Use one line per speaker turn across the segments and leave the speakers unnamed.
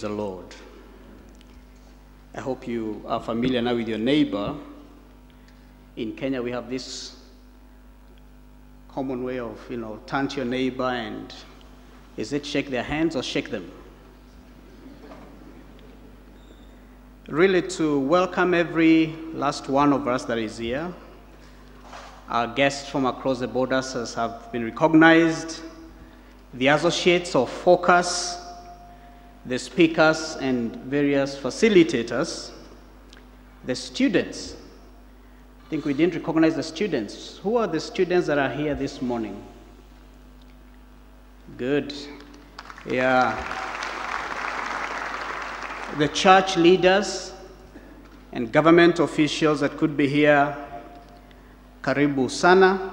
the Lord. I hope you are familiar now with your neighbor. In Kenya, we have this common way of, you know, turn to your neighbor and is it shake their hands or shake them? Really, to welcome every last one of us that is here. Our guests from across the borders have been recognized the associates of Focus, the speakers and various facilitators, the students. I think we didn't recognize the students. Who are the students that are here this morning? Good. Yeah. The church leaders and government officials that could be here, karibu sana.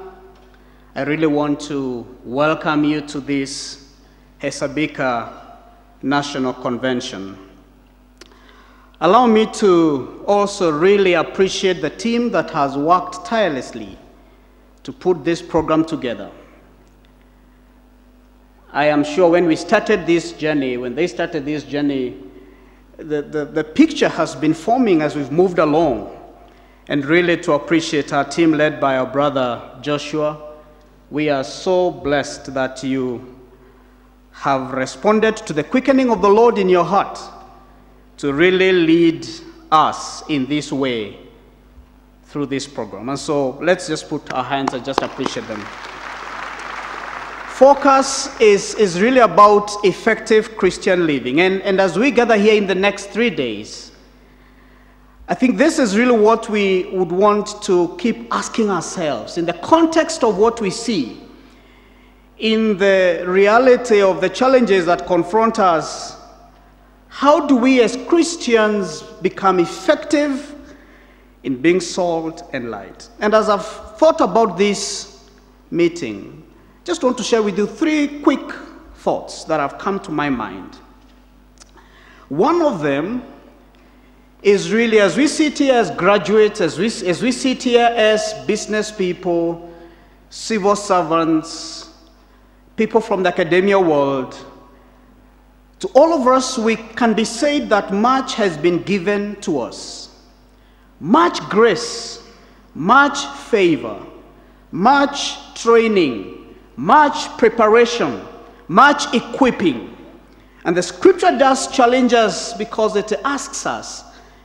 I really want to welcome you to this Hesabika National Convention. Allow me to also really appreciate the team that has worked tirelessly to put this program together. I am sure when we started this journey, when they started this journey, the, the, the picture has been forming as we've moved along. And really to appreciate our team led by our brother Joshua. We are so blessed that you have responded to the quickening of the Lord in your heart to really lead us in this way through this program. And so let's just put our hands and just appreciate them. Focus is, is really about effective Christian living. And, and as we gather here in the next three days, I think this is really what we would want to keep asking ourselves in the context of what we see, in the reality of the challenges that confront us. How do we as Christians become effective in being salt and light? And as I've thought about this meeting, just want to share with you three quick thoughts that have come to my mind. One of them is really as we sit here as graduates, as we, as we sit here as business people, civil servants, people from the academia world, to all of us, we can be said that much has been given to us. Much grace, much favor, much training, much preparation, much equipping. And the scripture does challenge us because it asks us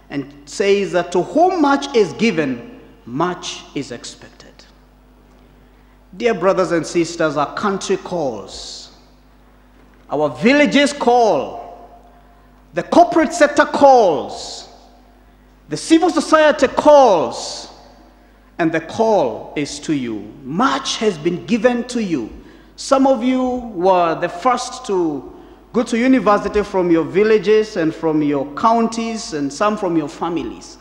and says that to whom much is given, much is expected. Dear brothers and sisters, our country calls, our villages call, the corporate sector calls, the civil society calls, and the call is to you. Much has been given to you. Some of you were the first to go to university from your villages and from your counties, and some from your families.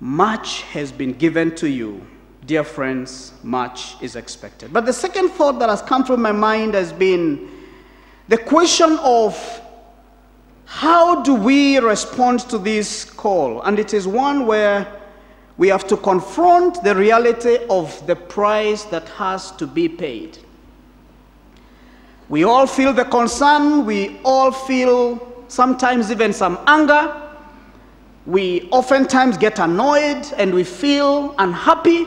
Much has been given to you. Dear friends, much is expected. But the second thought that has come through my mind has been the question of how do we respond to this call? And it is one where we have to confront the reality of the price that has to be paid. We all feel the concern, we all feel sometimes even some anger. We oftentimes get annoyed and we feel unhappy.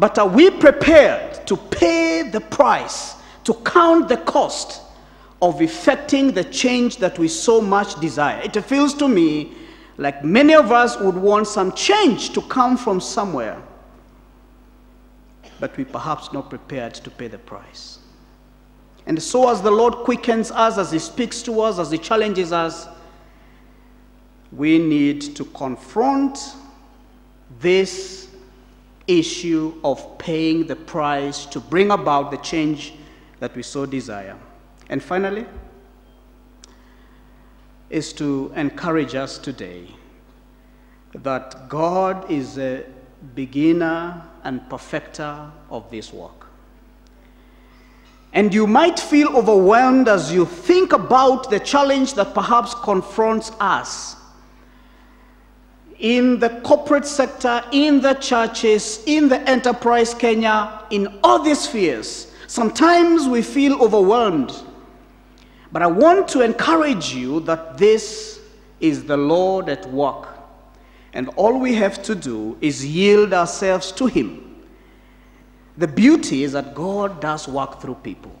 But are we prepared to pay the price, to count the cost of effecting the change that we so much desire? It feels to me like many of us would want some change to come from somewhere, but we perhaps not prepared to pay the price. And so, as the Lord quickens us, as He speaks to us, as He challenges us, we need to confront this issue of paying the price to bring about the change that we so desire. And finally, is to encourage us today that God is a beginner and perfecter of this work. And you might feel overwhelmed as you think about the challenge that perhaps confronts us in the corporate sector, in the churches, in the enterprise Kenya, in all these spheres. Sometimes we feel overwhelmed But I want to encourage you that this is the Lord at work. And all we have to do is yield ourselves to Him. The beauty is that God does work through people.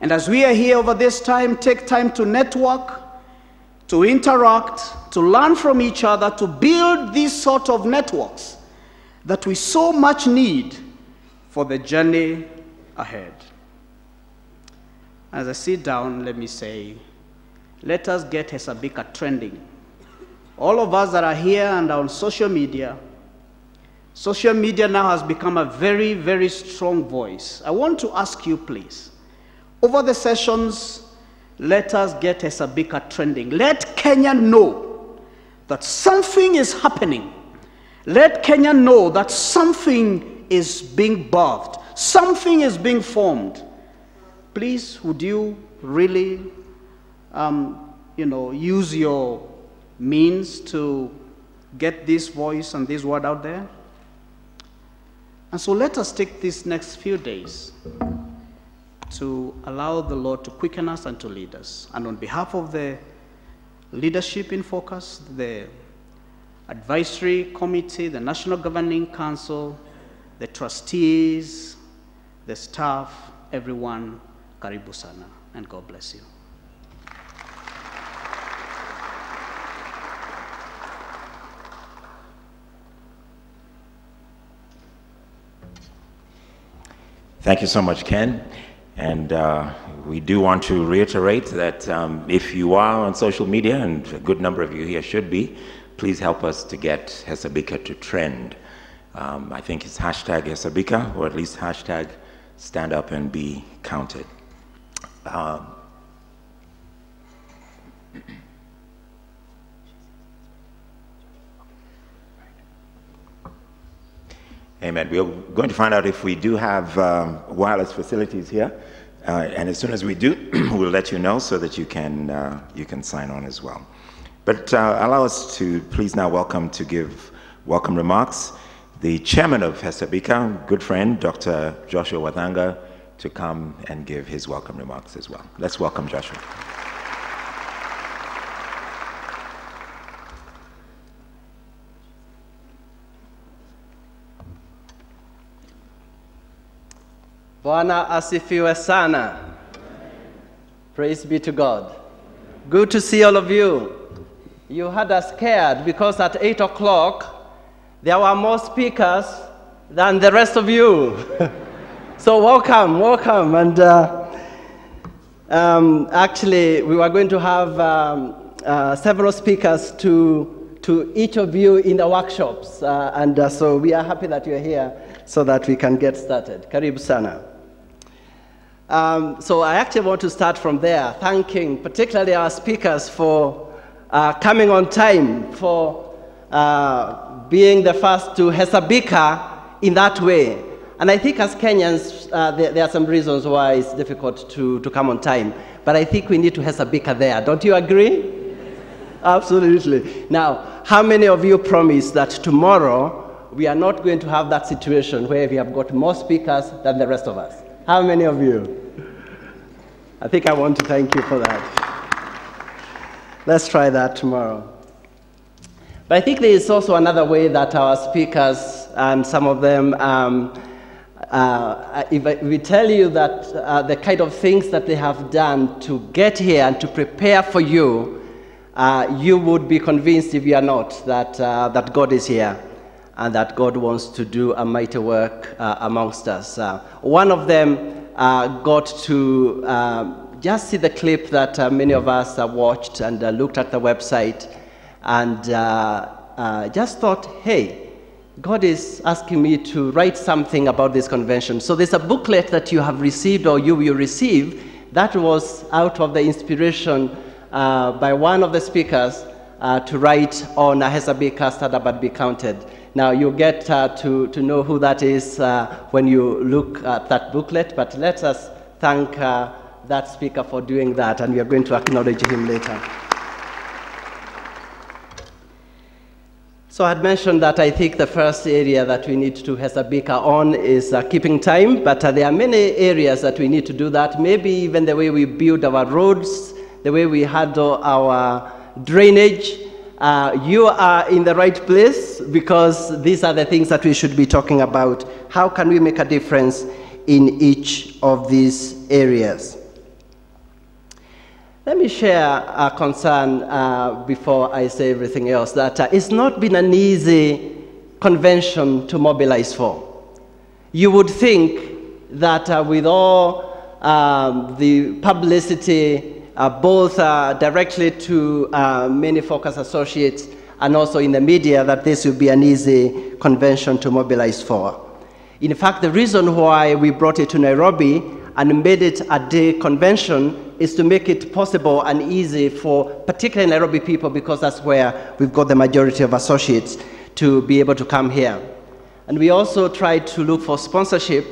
And as we are here over this time, take time to network, to interact, to learn from each other, to build these sort of networks that we so much need for the journey ahead. As I sit down, let me say, let us get Hesabika trending. All of us that are here and on social media, social media now has become a very, very strong voice. I want to ask you, please, over the sessions, let us get Hesabika trending. Let Kenya know that something is happening. Let Kenya know that something is being birthed, something is being formed. Please, would you really, um, you know, use your means to get this voice and this word out there? And so let us take these next few days to allow the Lord to quicken us and to lead us. And on behalf of the leadership in focus, the advisory committee, the National Governing Council, the trustees, the staff, everyone, karibu sana, and God bless you.
Thank you so much, Ken. And uh, we do want to reiterate that um, if you are on social media, and a good number of you here should be, please help us to get Hesabika to trend. Um, I think it's hashtag Hesabika, or at least hashtag stand up and be counted. Um, Amen. We're going to find out if we do have um, wireless facilities here. Uh, and as soon as we do, we'll let you know so that you can, uh, you can sign on as well. But uh, allow us to please now welcome to give welcome remarks the chairman of Hesabika, good friend, Dr. Joshua Wathanga, to come and give his welcome remarks as well. Let's welcome Joshua.
Bwana asifiwe sana. Praise be to God. Good to see all of you. You had us scared because at 8 o'clock there were more speakers than the rest of you. so, welcome, welcome. And uh, um, actually, we were going to have um, uh, several speakers to, to each of you in the workshops. Uh, and uh, so, we are happy that you're here so that we can get started. Karibu sana. Um, so I actually want to start from there, thanking particularly our speakers for uh, coming on time, for uh, being the first to Hesabika in that way. And I think as Kenyans, uh, there, there, are some reasons why it's difficult to, to come on time. But I think we need to Hesabika there. Don't you agree? Absolutely. Now, how many of you promise that tomorrow we are not going to have that situation where we have got more speakers than the rest of us? How many of you? I think I want to thank you for that. Let's try that tomorrow. But I think there is also another way that our speakers, and some of them, um, uh, if, I, we tell you that uh, the kind of things that they have done to get here and to prepare for you, uh, you would be convinced if you are not that, uh, that God is here and that God wants to do a mighty work uh, amongst us. Uh, one of them got to um, just see the clip that uh, many of us watched and uh, looked at the website and uh, just thought, hey, God is asking me to write something about this convention. So there's a booklet that you have received or you will receive that was out of the inspiration by one of the speakers to write on Up and Be Counted. Now, you'll get uh, to, to know who that is uh, when you look at that booklet, but let us thank uh, that speaker for doing that, and we are going to acknowledge him later. So I had mentioned that I think the first area that we need to have a Hesabika on is uh, keeping time, but uh, there are many areas that we need to do that. Maybe even the way we build our roads, the way we handle our drainage. Uh, you are in the right place because these are the things that we should be talking about. How can we make a difference in each of these areas? Let me share a concern uh, before I say everything else that uh, it's not been an easy convention to mobilize for. You would think that uh, with all um, the publicity, both uh, directly to uh, many focus associates and also in the media, that this would be an easy convention to mobilize for. In fact, the reason why we brought it to Nairobi and made it a day convention is to make it possible and easy for particularly Nairobi people because that's where we've got the majority of associates to be able to come here. And we also tried to look for sponsorship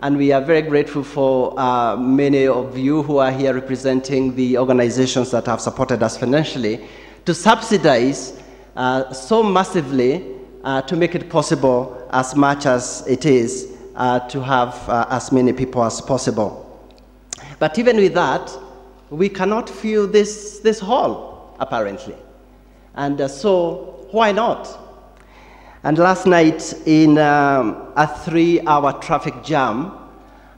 and we are very grateful for uh, many of you who are here representing the organizations that have supported us financially to subsidize uh, so massively uh, to make it possible as much as it is uh, to have uh, as many people as possible. But even with that, we cannot fill this, this hall, apparently. And uh, so, why not? And last night, in um, a three hour traffic jam,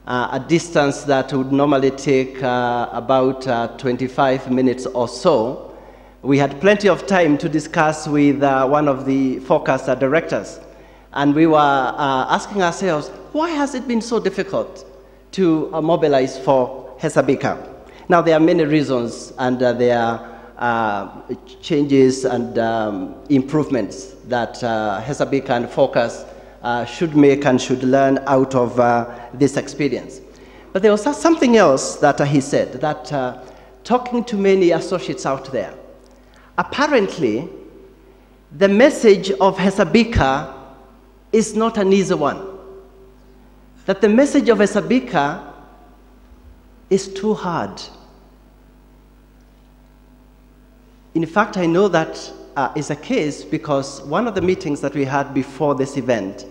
uh, a distance that would normally take uh, about uh, 25 minutes or so, we had plenty of time to discuss with uh, one of the focus uh, directors. And we were uh, asking ourselves, why has it been so difficult to mobilize for Hesabika? Now, there are many reasons, and there are changes and um, improvements that uh, and Focus uh, should make and should learn out of uh, this experience. But there was something else that uh, he said, that uh, talking to many associates out there, apparently the message of Hesabika is not an easy one. That the message of Hesabika is too hard. In fact, I know that uh, is a case because one of the meetings that we had before this event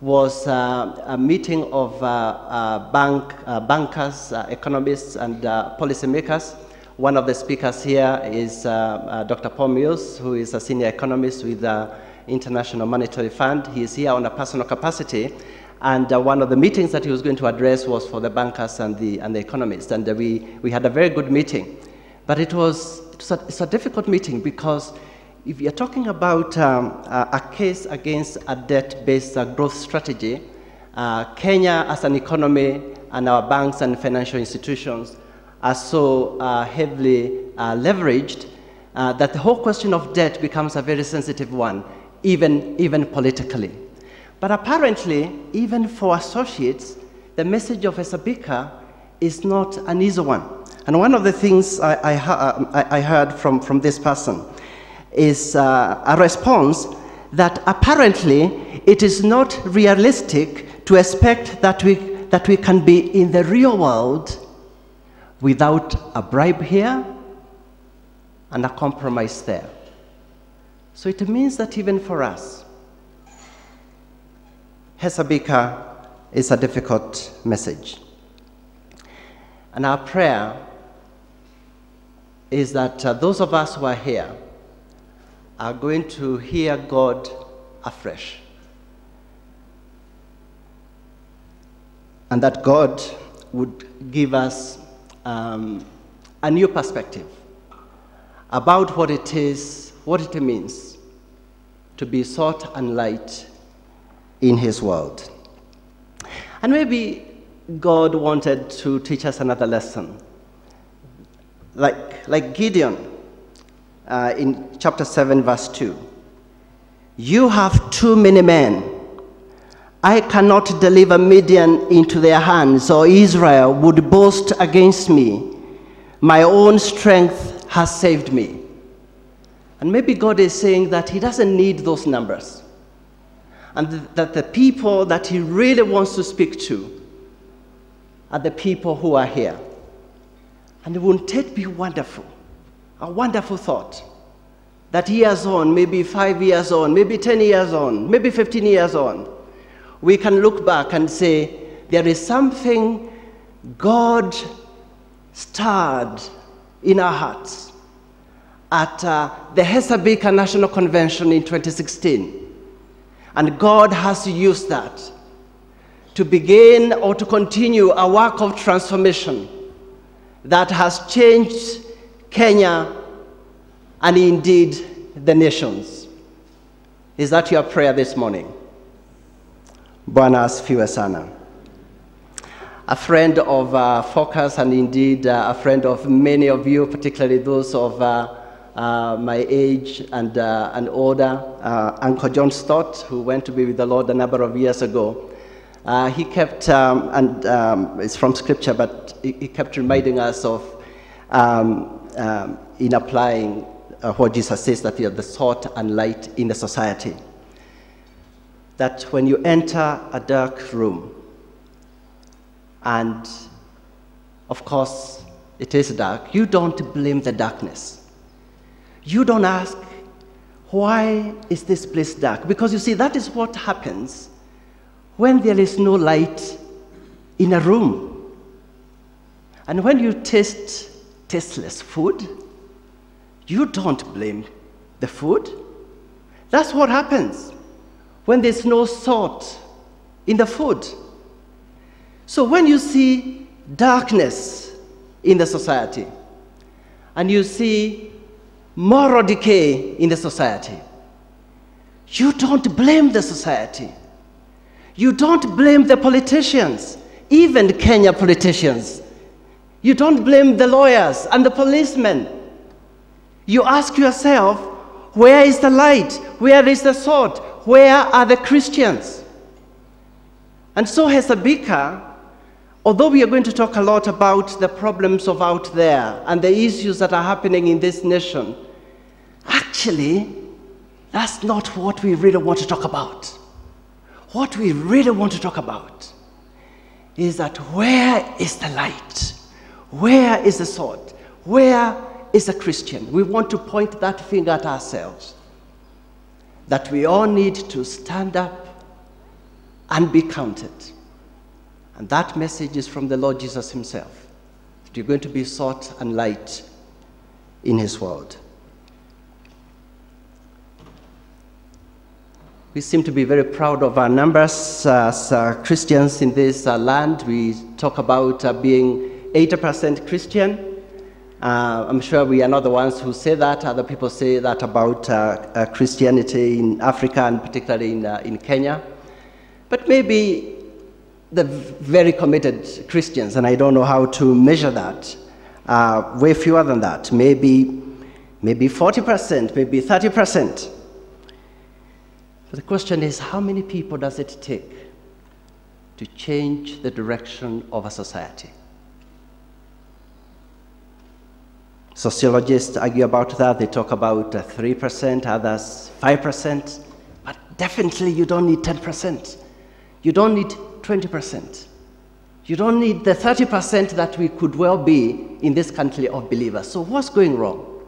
was uh, a meeting of uh, uh, bank, uh, bankers, uh, economists, and policymakers. One of the speakers here is Dr. Paul Mills, who is a senior economist with the International Monetary Fund. He is here on a personal capacity. And one of the meetings that he was going to address was for the bankers and the, and the economists. And we, we had a very good meeting. But it was, it was a, it's a difficult meeting because if you're talking about um, a, case against a debt-based uh, growth strategy, uh, Kenya as an economy and our banks and financial institutions are so uh, heavily leveraged that the whole question of debt becomes a very sensitive one, even, even politically. But apparently, even for associates, the message of Hesabika is not an easy one. And one of the things I, I, I, I heard from, from this person is uh, a response that apparently it is not realistic to expect that we, that we can be in the real world without a bribe here and a compromise there. So it means that even for us, Hesabika is a difficult message. And our prayer is that uh, those of us who are here are going to hear God afresh. And that God would give us um, a new perspective about what it is, what it means to be salt and light in His world. And maybe God wanted to teach us another lesson. Like, like Gideon uh, in chapter 7, verse 2. You have too many men. I cannot deliver Midian into their hands, or Israel would boast against me. My own strength has saved me. And maybe God is saying that He doesn't need those numbers. And th- that the people that He really wants to speak to are the people who are here. And wouldn't it be wonderful? A wonderful thought that years on, maybe five years on, maybe 10 years on, maybe 15 years on, we can look back and say, there is something God stirred in our hearts at uh, the Hesabika National Convention in 2016. And God has used that to begin or to continue a work of transformation that has changed Kenya and indeed the nations. Is that your prayer this morning? Bwana sana. A friend of uh, Focus and indeed uh, a friend of many of you, particularly those of uh, uh, my age and, uh, and older, uh, Uncle John Stott, who went to be with the Lord a number of years ago. He kept, um, and um, it's from scripture, but he, he kept reminding us of, um, um, in applying uh, what Jesus says, that you are the salt and light in the society. That when you enter a dark room, and of course it is dark, you don't blame the darkness. You don't ask, why is this place dark? Because you see, that is what happens when there is no light in a room. And when you taste tasteless food, you don't blame the food. That's what happens when there's no salt in the food. So when you see darkness in the society and you see moral decay in the society, you don't blame the society. You don't blame the politicians, even Kenya politicians. You don't blame the lawyers and the policemen. You ask yourself, where is the light? Where is the sword? Where are the Christians? And so, Hesabika, although we are going to talk a lot about the problems of out there and the issues that are happening in this nation, actually, that's not what we really want to talk about. What we really want to talk about is that where is the light? Where is the salt? Where is the Christian? We want to point that finger at ourselves. That we all need to stand up and be counted. And that message is from the Lord Jesus Himself. That you're going to be salt and light in His world. We seem to be very proud of our numbers as uh, Christians in this uh, land. We talk about uh, being 80% Christian. Uh, I'm sure we are not the ones who say that. Other people say that about uh, uh, Christianity in Africa and particularly in, in Kenya. But maybe the very committed Christians, and I don't know how to measure that, way fewer than that. Maybe, maybe 40%, maybe 30%. But the question is how many people does it take to change the direction of a society? Sociologists argue about that. They talk about uh, 3%, others 5%. But definitely you don't need 10%. You don't need 20%. You don't need the 30% that we could well be in this country of believers. So what's going wrong?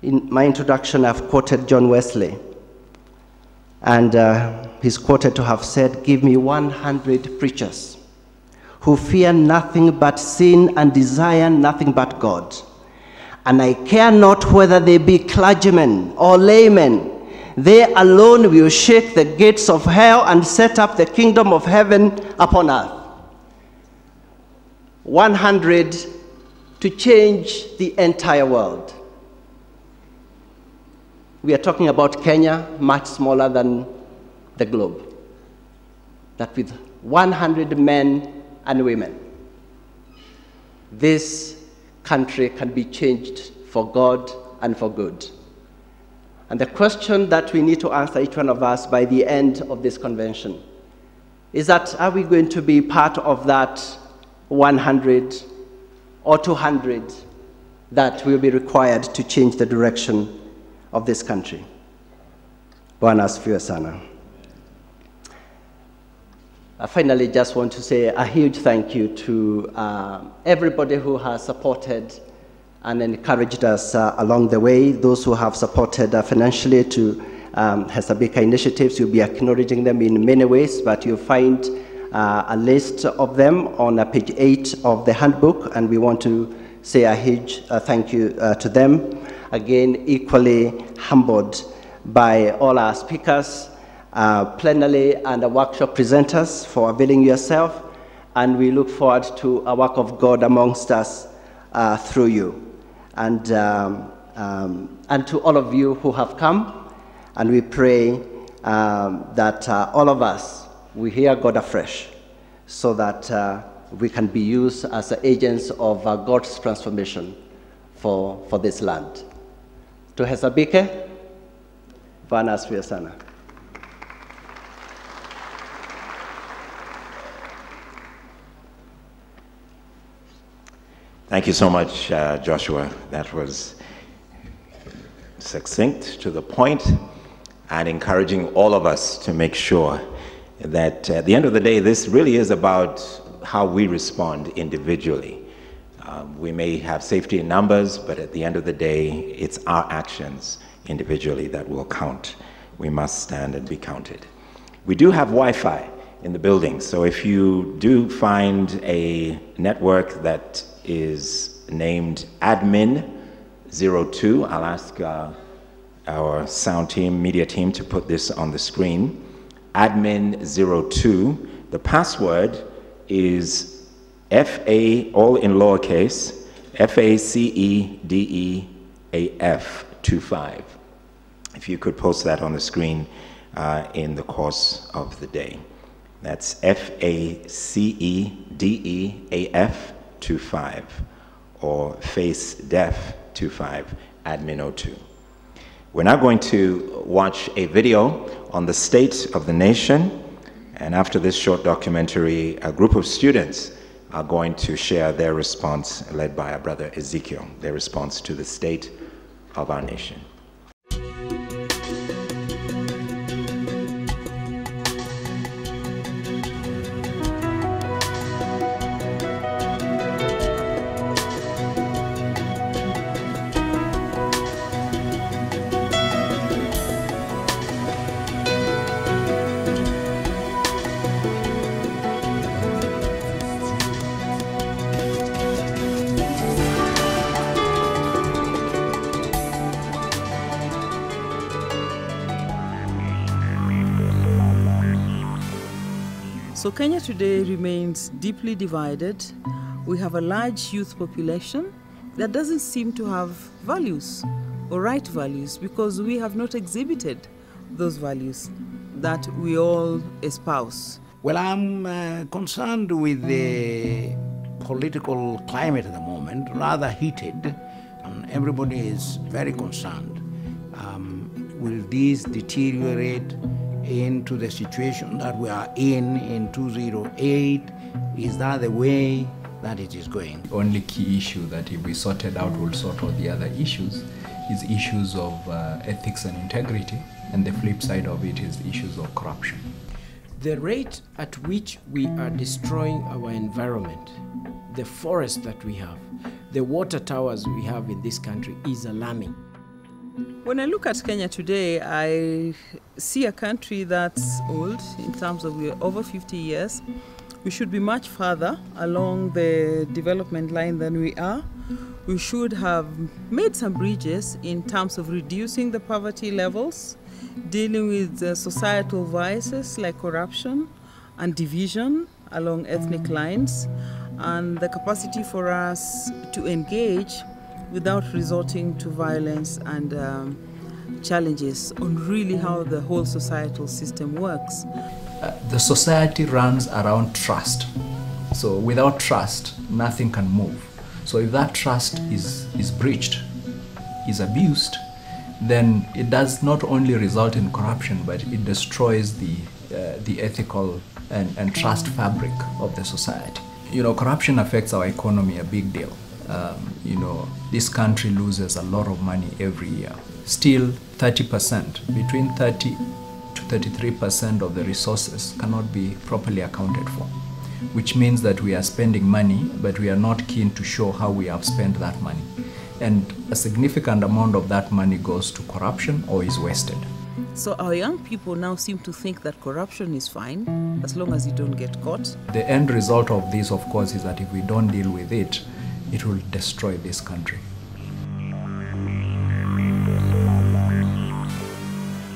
In my introduction, I've quoted John Wesley. And uh, he's quoted to have said, Give me 100 preachers who fear nothing but sin and desire nothing but God. And I care not whether they be clergymen or laymen. They alone will shake the gates of hell and set up the kingdom of heaven upon earth. 100 to change the entire world. We are talking about Kenya, much smaller than the globe. That with 100 men and women, this country can be changed for God and for good. And the question that we need to answer, each one of us, by the end of this convention is that are we going to be part of that 100 or 200 that will be required to change the direction of this country? Bwana asifiwe. I finally just want to say a huge thank you to uh, everybody who has supported and encouraged us uh, along the way. Those who have supported uh, financially to um, Hesabika initiatives, you'll be acknowledging them in many ways, but you'll find uh, a list of them on uh, page 8 of the handbook, and we want to say a huge uh, thank you uh, to them. Again, equally humbled by all our speakers, plenary and the workshop presenters for availing yourself, and we look forward to a work of God amongst us uh, through you. And, um, um, and to all of you who have come, and we pray um, that uh, all of us, we hear God afresh, so that uh, we can be used as agents of uh, God's transformation for, for this land. Tuhesabike, Bwana asifiwe sana.
Thank you so much, uh, Joshua. That was succinct, to the point, and encouraging all of us to make sure that at the end of the day, this really is about how we respond individually. Um, we may have safety in numbers, but at the end of the day, it's our actions individually that will count. We must stand and be counted. We do have Wi Fi in the building, so if you do find a network that is named Admin 02, I'll ask uh, our sound team, media team to put this on the screen. Admin 02, the password is FA, all in lowercase, F A C E D E A F 25. If you could post that on the screen uh, in the course of the day. That's F A C E D E A F 25 or Face Def 25 Admin 02. We're now going to watch a video on the state of the nation. And after this short documentary, a group of students are going to share their response, led by our brother Ezekiel, their response to the state of our nation.
Kenya today remains deeply divided. We have a large youth population that doesn't seem to have values or right values because we have not exhibited those values that we all espouse.
Well, I'm uh, concerned with the political climate at the moment, rather heated, and everybody is very concerned. Um, will this deteriorate into the situation that we are in in 208? Is that the way that it is going?
only key issue that if we sorted out will sort all the other issues is issues of uh, ethics and integrity and the flip side of it is issues of corruption
The rate at which we are destroying our environment, the forest that we have, the water towers we have in this country is alarming.
When I look at Kenya today, I see a country that's old in terms of we're over 50 years. We should be much further along the development line than we are. We should have made some bridges in terms of reducing the poverty levels, dealing with societal vices like corruption and division along ethnic lines, and the capacity for us to engage without resorting to violence and um, challenges on really how the whole societal system works.
uh, the society runs around trust. So without trust nothing can move. So if that trust is is breached is abused then it does not only result in corruption but it destroys the uh, the ethical and, and trust fabric of the society. You know corruption affects our economy a big deal um, you know this country loses a lot of money every year still 30% between 30 to 33% of the resources cannot be properly accounted for, which means that we are spending money, but we are not keen to show how we have spent that money. and a significant amount of that money goes to corruption or is wasted.
So our young people now seem to think that corruption is fine as long as you don't get caught.
The end result of this, of course, is that if we don't deal with it, it will destroy this country.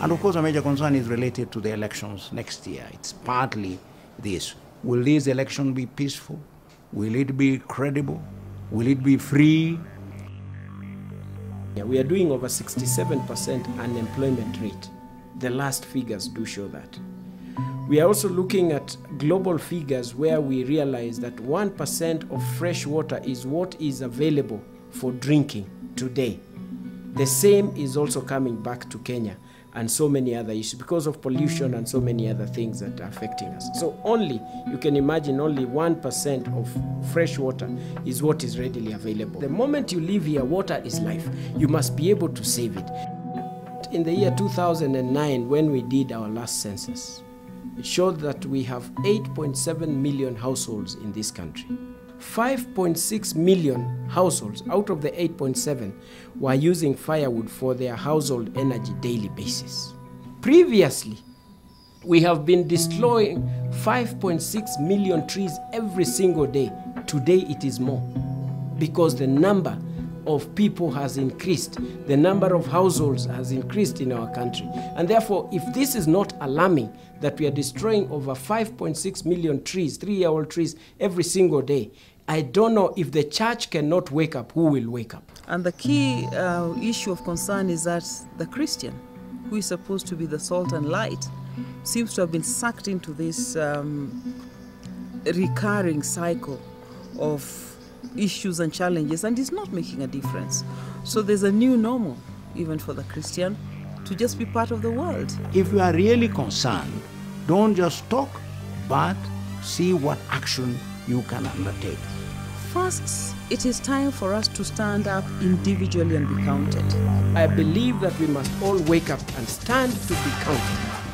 And of course, a major concern is related to the elections next year. It's partly this. Will this election be peaceful? Will it be credible? Will it be free?
Yeah, we are doing over 67% unemployment rate. The last figures do show that. We are also looking at global figures where we realize that 1% of fresh water is what is available for drinking today. The same is also coming back to Kenya and so many other issues because of pollution and so many other things that are affecting us. So, only, you can imagine, only 1% of fresh water is what is readily available. The moment you live here, water is life. You must be able to save it. In the year 2009, when we did our last census, it showed that we have 8.7 million households in this country. 5.6 million households out of the 8.7 were using firewood for their household energy daily basis. Previously, we have been destroying 5.6 million trees every single day. Today it is more because the number of people has increased, the number of households has increased in our country. And therefore, if this is not alarming that we are destroying over 5.6 million trees, three year old trees, every single day, I don't know if the church cannot wake up, who will wake up?
And the key uh, issue of concern is that the Christian, who is supposed to be the salt and light, seems to have been sucked into this um, recurring cycle of issues and challenges and is not making a difference. So there's a new normal, even for the Christian, to just be part of the world.
If you are really concerned, don't just talk, but see what action you can undertake.
First, it is time for us to stand up individually and be counted.
I believe that we must all wake up and stand to be counted.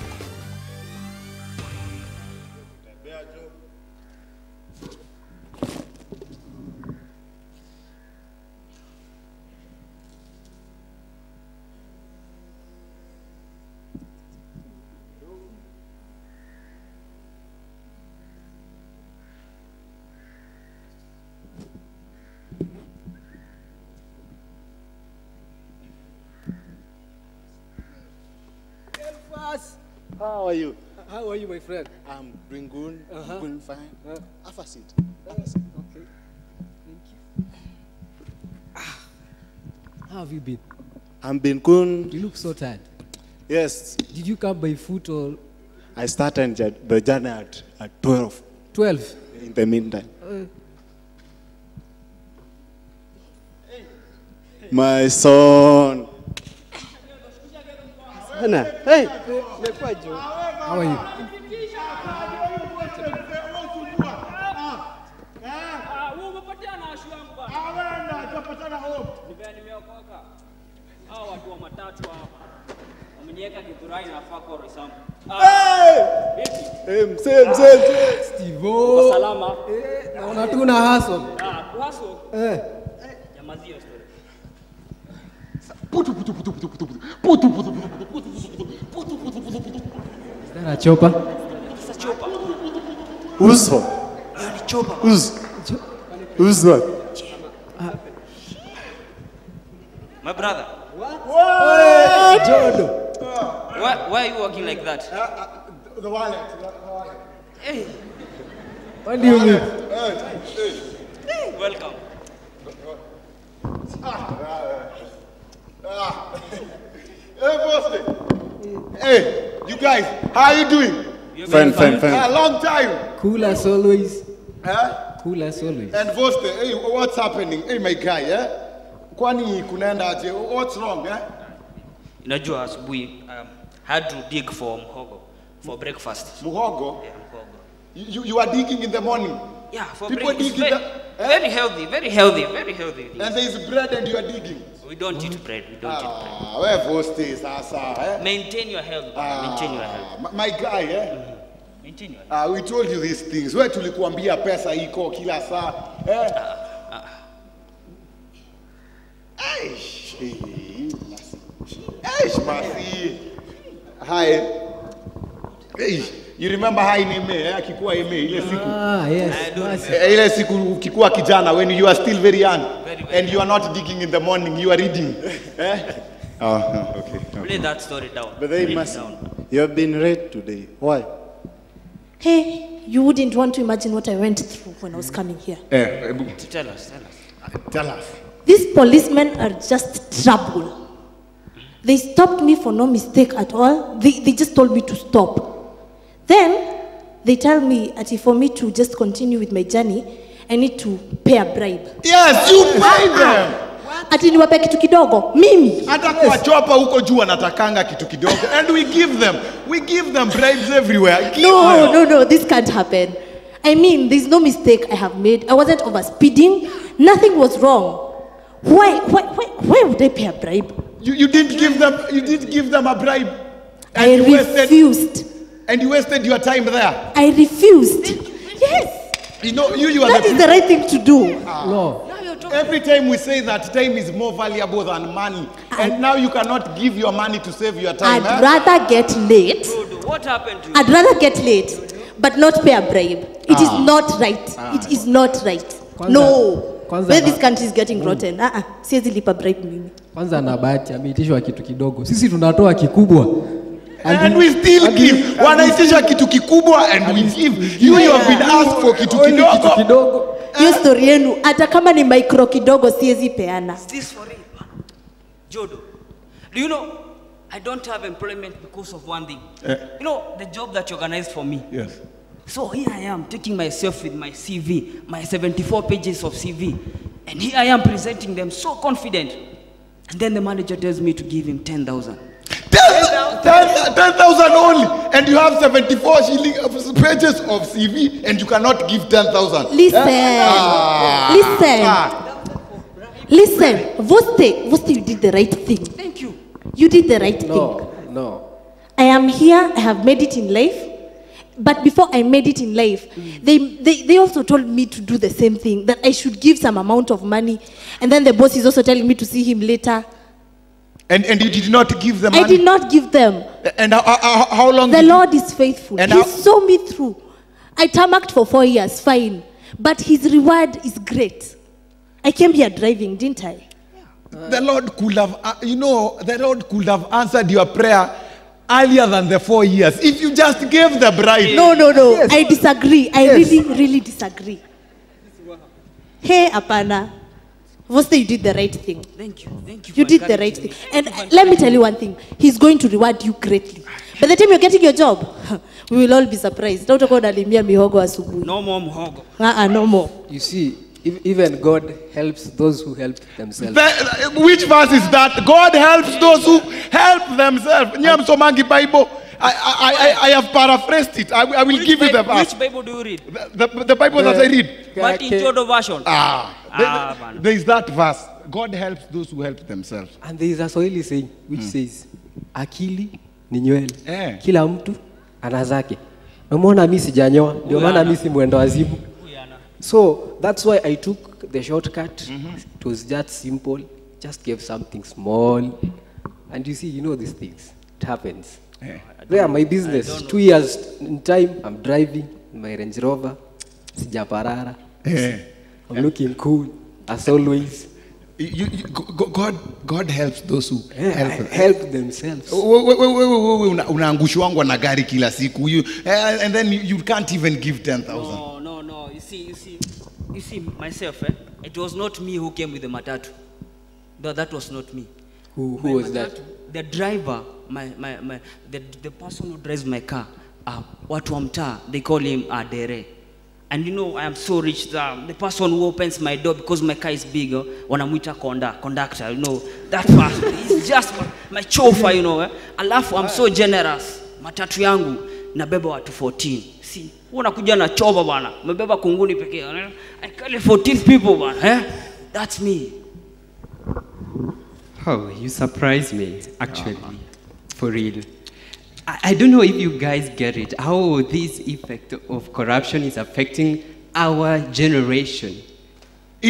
Are you?
How are you, my friend?
I'm doing good.
Uh-huh.
Doing fine.
Uh.
Have a seat.
Okay. Thank you. Ah. How have you been?
I'm been good.
You look so tired.
Yes,
Did you come by foot or
I started the journey at, at 12
12?
in the meantime.
Uh,
My son.
Hey? How are you? nimeokoka.
Hao watu wa matatu hapa wameniweka kiturai na fako risambu.
Hey, mzee mzee mzee
Stivo.
Uko salama?
Eh, naona tu na haso.
Ah, kuhaso.
Eh.
Jamazio story.
Putu putu
putu putu putu putu putu putu putu putu putu putu putu putu putu
a chopper?
Sasa chopa.
Uso.
Hiyo ni chopa.
Uso. Uso.
My brother,
Jodo.
why, why are you walking like that?
The wallet.
Hey,
What do you mean?
welcome.
Hey, boss. Hey, you guys, how are you doing?
You're
Fine, fine, fine. A long time.
Cool as always.
Huh?
Cool as always.
And Voste, hey, what's happening? Hey, my guy, eh? Kwani kunaenda aje? What's wrong, eh?
Unajua asubuhi um, had to dig for mhogo for breakfast.
Muhogo.
Yeah, mhogo.
You, you, you are digging in the morning.
Yeah, for
People
bread.
dig it's
Very,
the, eh?
very healthy, very healthy, very healthy.
And there is bread and you are digging.
We don't mm. eat bread. We don't ah, eat
Ah, where Voste sasa, eh?
Maintain your health. Ah, Maintain your health.
Ah, my- guy, eh?
Maintain your health.
Ah, we told you these things. Wewe tulikuambia pesa iko kila saa. Eh? Eish, Masi. Hi. Eish, you remember how in MA, eh, akikuwa MA ile siku.
Ah, yes.
Eh, ile siku ukikuwa kijana when you are still very young and you are not digging in the morning, you are reading. Eh? Oh, okay.
Play that story down.
But they must.
down.
You have been read today. Why?
Hey, you wouldn't want to imagine what I went through when I was coming here.
Eh,
Tell us, tell us.
tell us.
These policemen are just trouble. They stopped me for no mistake at all. They, they just told me to stop. Then they tell me that for me to just continue with my journey, I need to pay a bribe.
Yes, you pay them.
Ati niwape kitu kidogo mimi.
hata kuwachopa huko juu anatakanga kitu kidogo and we give them we give them bribes everywhere Give
No,
them.
no, no, this can't happen. I mean, there's no mistake I have made. I wasn't over speeding. Nothing was wrong. Why, why, why, why would I pay a bribe?
you, you didn't give them you didn't give them a bribe and
I
wasted
refused.
And you wasted your time there
I refused. Yes,
you know you you are
that
the
is the right thing to do.
No.
every time we say that time is more valuable than money and now you cannot give your money to save your time
I'd
eh?
rather get late.
Dude, what happened to you?
I'd rather get late, but not pay a bribe. It ah. is
Ah.
not right. Ah. It is not right.
Kwanza-
no.
kwanza
Where
na-
this country is getting rotten. Uh-uh. Siwezi lipa bribe mimi.
Kwanza na bahati ameitishwa kitu kidogo. Sisi tunatoa kikubwa.
And and we still and give wanaitisha kitu kikubwa and we give you yeah. have been asked for kitu kidogo
kidogo.
Hiyo story yenu hata kama ni micro kidogo siwezi peana.
This for real? Jodo, do you know I don't have employment because of one thing.
Eh.
You know, the job that you organized for me.
yes
So here I am taking myself with my CV, my 74 pages of CV, and here I am presenting them so confident. And then the manager tells me to give him 10,000.
10,000 only, and you have 74 shilling of pages of CV, and you cannot give 10,000.
Listen.
Ah.
Listen.
Ah.
Listen. Voste, Voste, you did the right thing.
Thank you.
You did the right thing.
No, no.
I am here, I have made it in life. But before I made it in life, they, they, they also told me to do the same thing, that I should give some amount of money. And then the boss is also telling me to see him later.
And, and you did not give them
I did not give them.
And how, how, how long?
The
did you-
Lord is faithful.
And
he
how-
saw me through. I tarmacked for four years, fine. But his reward is great. I came here driving, didn't I?
The Lord could have, uh, you know, the Lord could have answered your prayer earlier than the four years if you just gave the bride.
No, no, no. I disagree. I really, really disagree. Hey, Apana. Voste, you did the right thing.
Thank you. Thank you.
You did the right thing. And uh, let me tell you one thing. He's going to reward you greatly. By the time you're getting your job, we will all be surprised. Unalimia mihogo asubuhi.
No more mhogo.
Uh-uh, no more.
You see, if, even God helps those who help themselves.
The- which verse is that? God helps those who help themselves. Nyamsomangi Bible. I, I, I, I have paraphrased it. I, I will
Which
give you the verse.
Which Bible do you read?
The, the, the Bible that I read.
But in Jodo version.
Ah,
Ah,
there-
man.
there is that verse. God helps those who help themselves.
And there is a Swahili saying which hmm. says akili ni nywele.
Eh.
Kila mtu ana zake. Umeona mimi sijanyoa, ndio maana mimi si mwendo wazimu. So that's why I took the shortcut. Mm -hmm. It was just simple. Just gave something small. And you see, you know these things. It happens. There, my business. Two years in time, I'm driving my Range Rover. Sijaparara.
Yeah.
I'm looking cool, as always.
You, you, go- God, God helps those who yeah, help,
help themselves.
Wewe- wewe- wewe- wewe una- unaangushwangwa na gari kila siku you, eh, and then you, you can't even give 10,000
No, no, no. You see, you see, you see, myself, eh? It was not me who came with the matatu. No, that was not me.
Who, who was
matatu, that? The driver, my, my, my, the, the person who drives my car, uh, watu wa mtaa, they call him uh, Dere. And you know, I am so rich that the person who opens my door because my car is bigger, wanamwita konda, conductor, you know, that person, is just my, my chauffeur, you know. Eh? Alafu, I'm so generous. Matatu yangu, nabeba watu 14. See, wana unakuja na choba bana, mebeba kunguni pekee. eh? I carry 14 people bana, eh? That's me.
Oh, you surprise me, actually, for real. I, I don't know if you guys get it, how this effect of corruption is affecting our generation.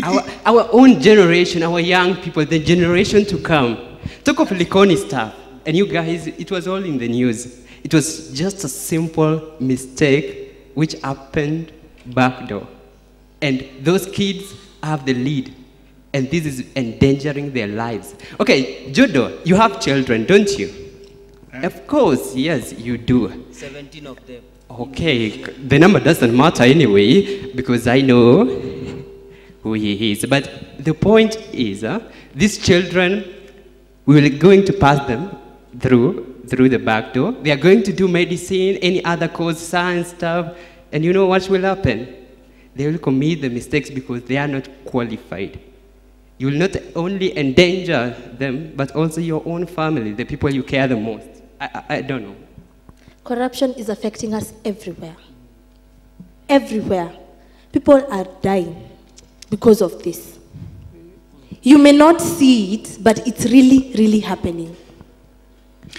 our, our own generation, our young people, the generation to come. Talk of Likoni stuff. And you guys, it was all in the news. It was just a simple mistake which happened back door. And those kids have the lead. And this is endangering their lives. Okay, Judo, you have children, don't you? Of course, yes, you do.
17 of them.
Okay, the number doesn't matter anyway because I know who he is. But the point is, uh, these children, we are going to pass them through through the back door. They are going to do medicine, any other course, science stuff, and you know what will happen? They will commit the mistakes because they are not qualified. You will not only endanger them, but also your own family, the people you care the most. I, I, I don't know.
Corruption is affecting us everywhere. Everywhere. People are dying because of this. You may not see it, but it's really, really happening.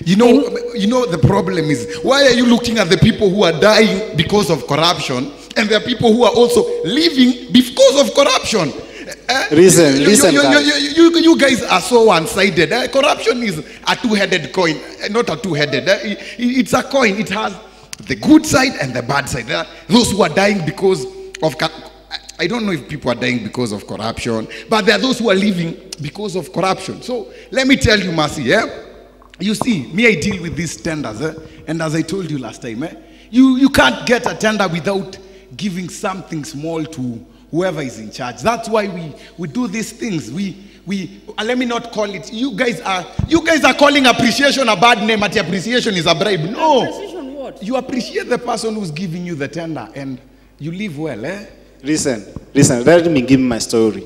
You know, you know the problem is why are you looking at the people who are dying because of corruption, and there are people who are also living because of corruption? Eh?
Listen,
you,
listen,
you, you,
guys.
you, you, guys are so one-sided. eh? Corruption is a two-headed coin, eh, not a two-headed. eh? It- It's a coin. It has the good side and the bad side. Eh? Those who are dying because of I don't know if people are dying because of corruption, but there are those who are living because of corruption. So let me tell you, Mercy, yeah? You see, me, I deal with these tenders, eh? and as I told you last time, eh? you, you can't get a tender without giving something small to whoever is in charge. That's why we, we do these things. We, we uh, let me not call it. You guys are you guys are calling appreciation a bad name. At appreciation is a bribe. No,
Precision what?
you appreciate the person who's giving you the tender, and you live well, eh?
Listen, listen, let me give my story.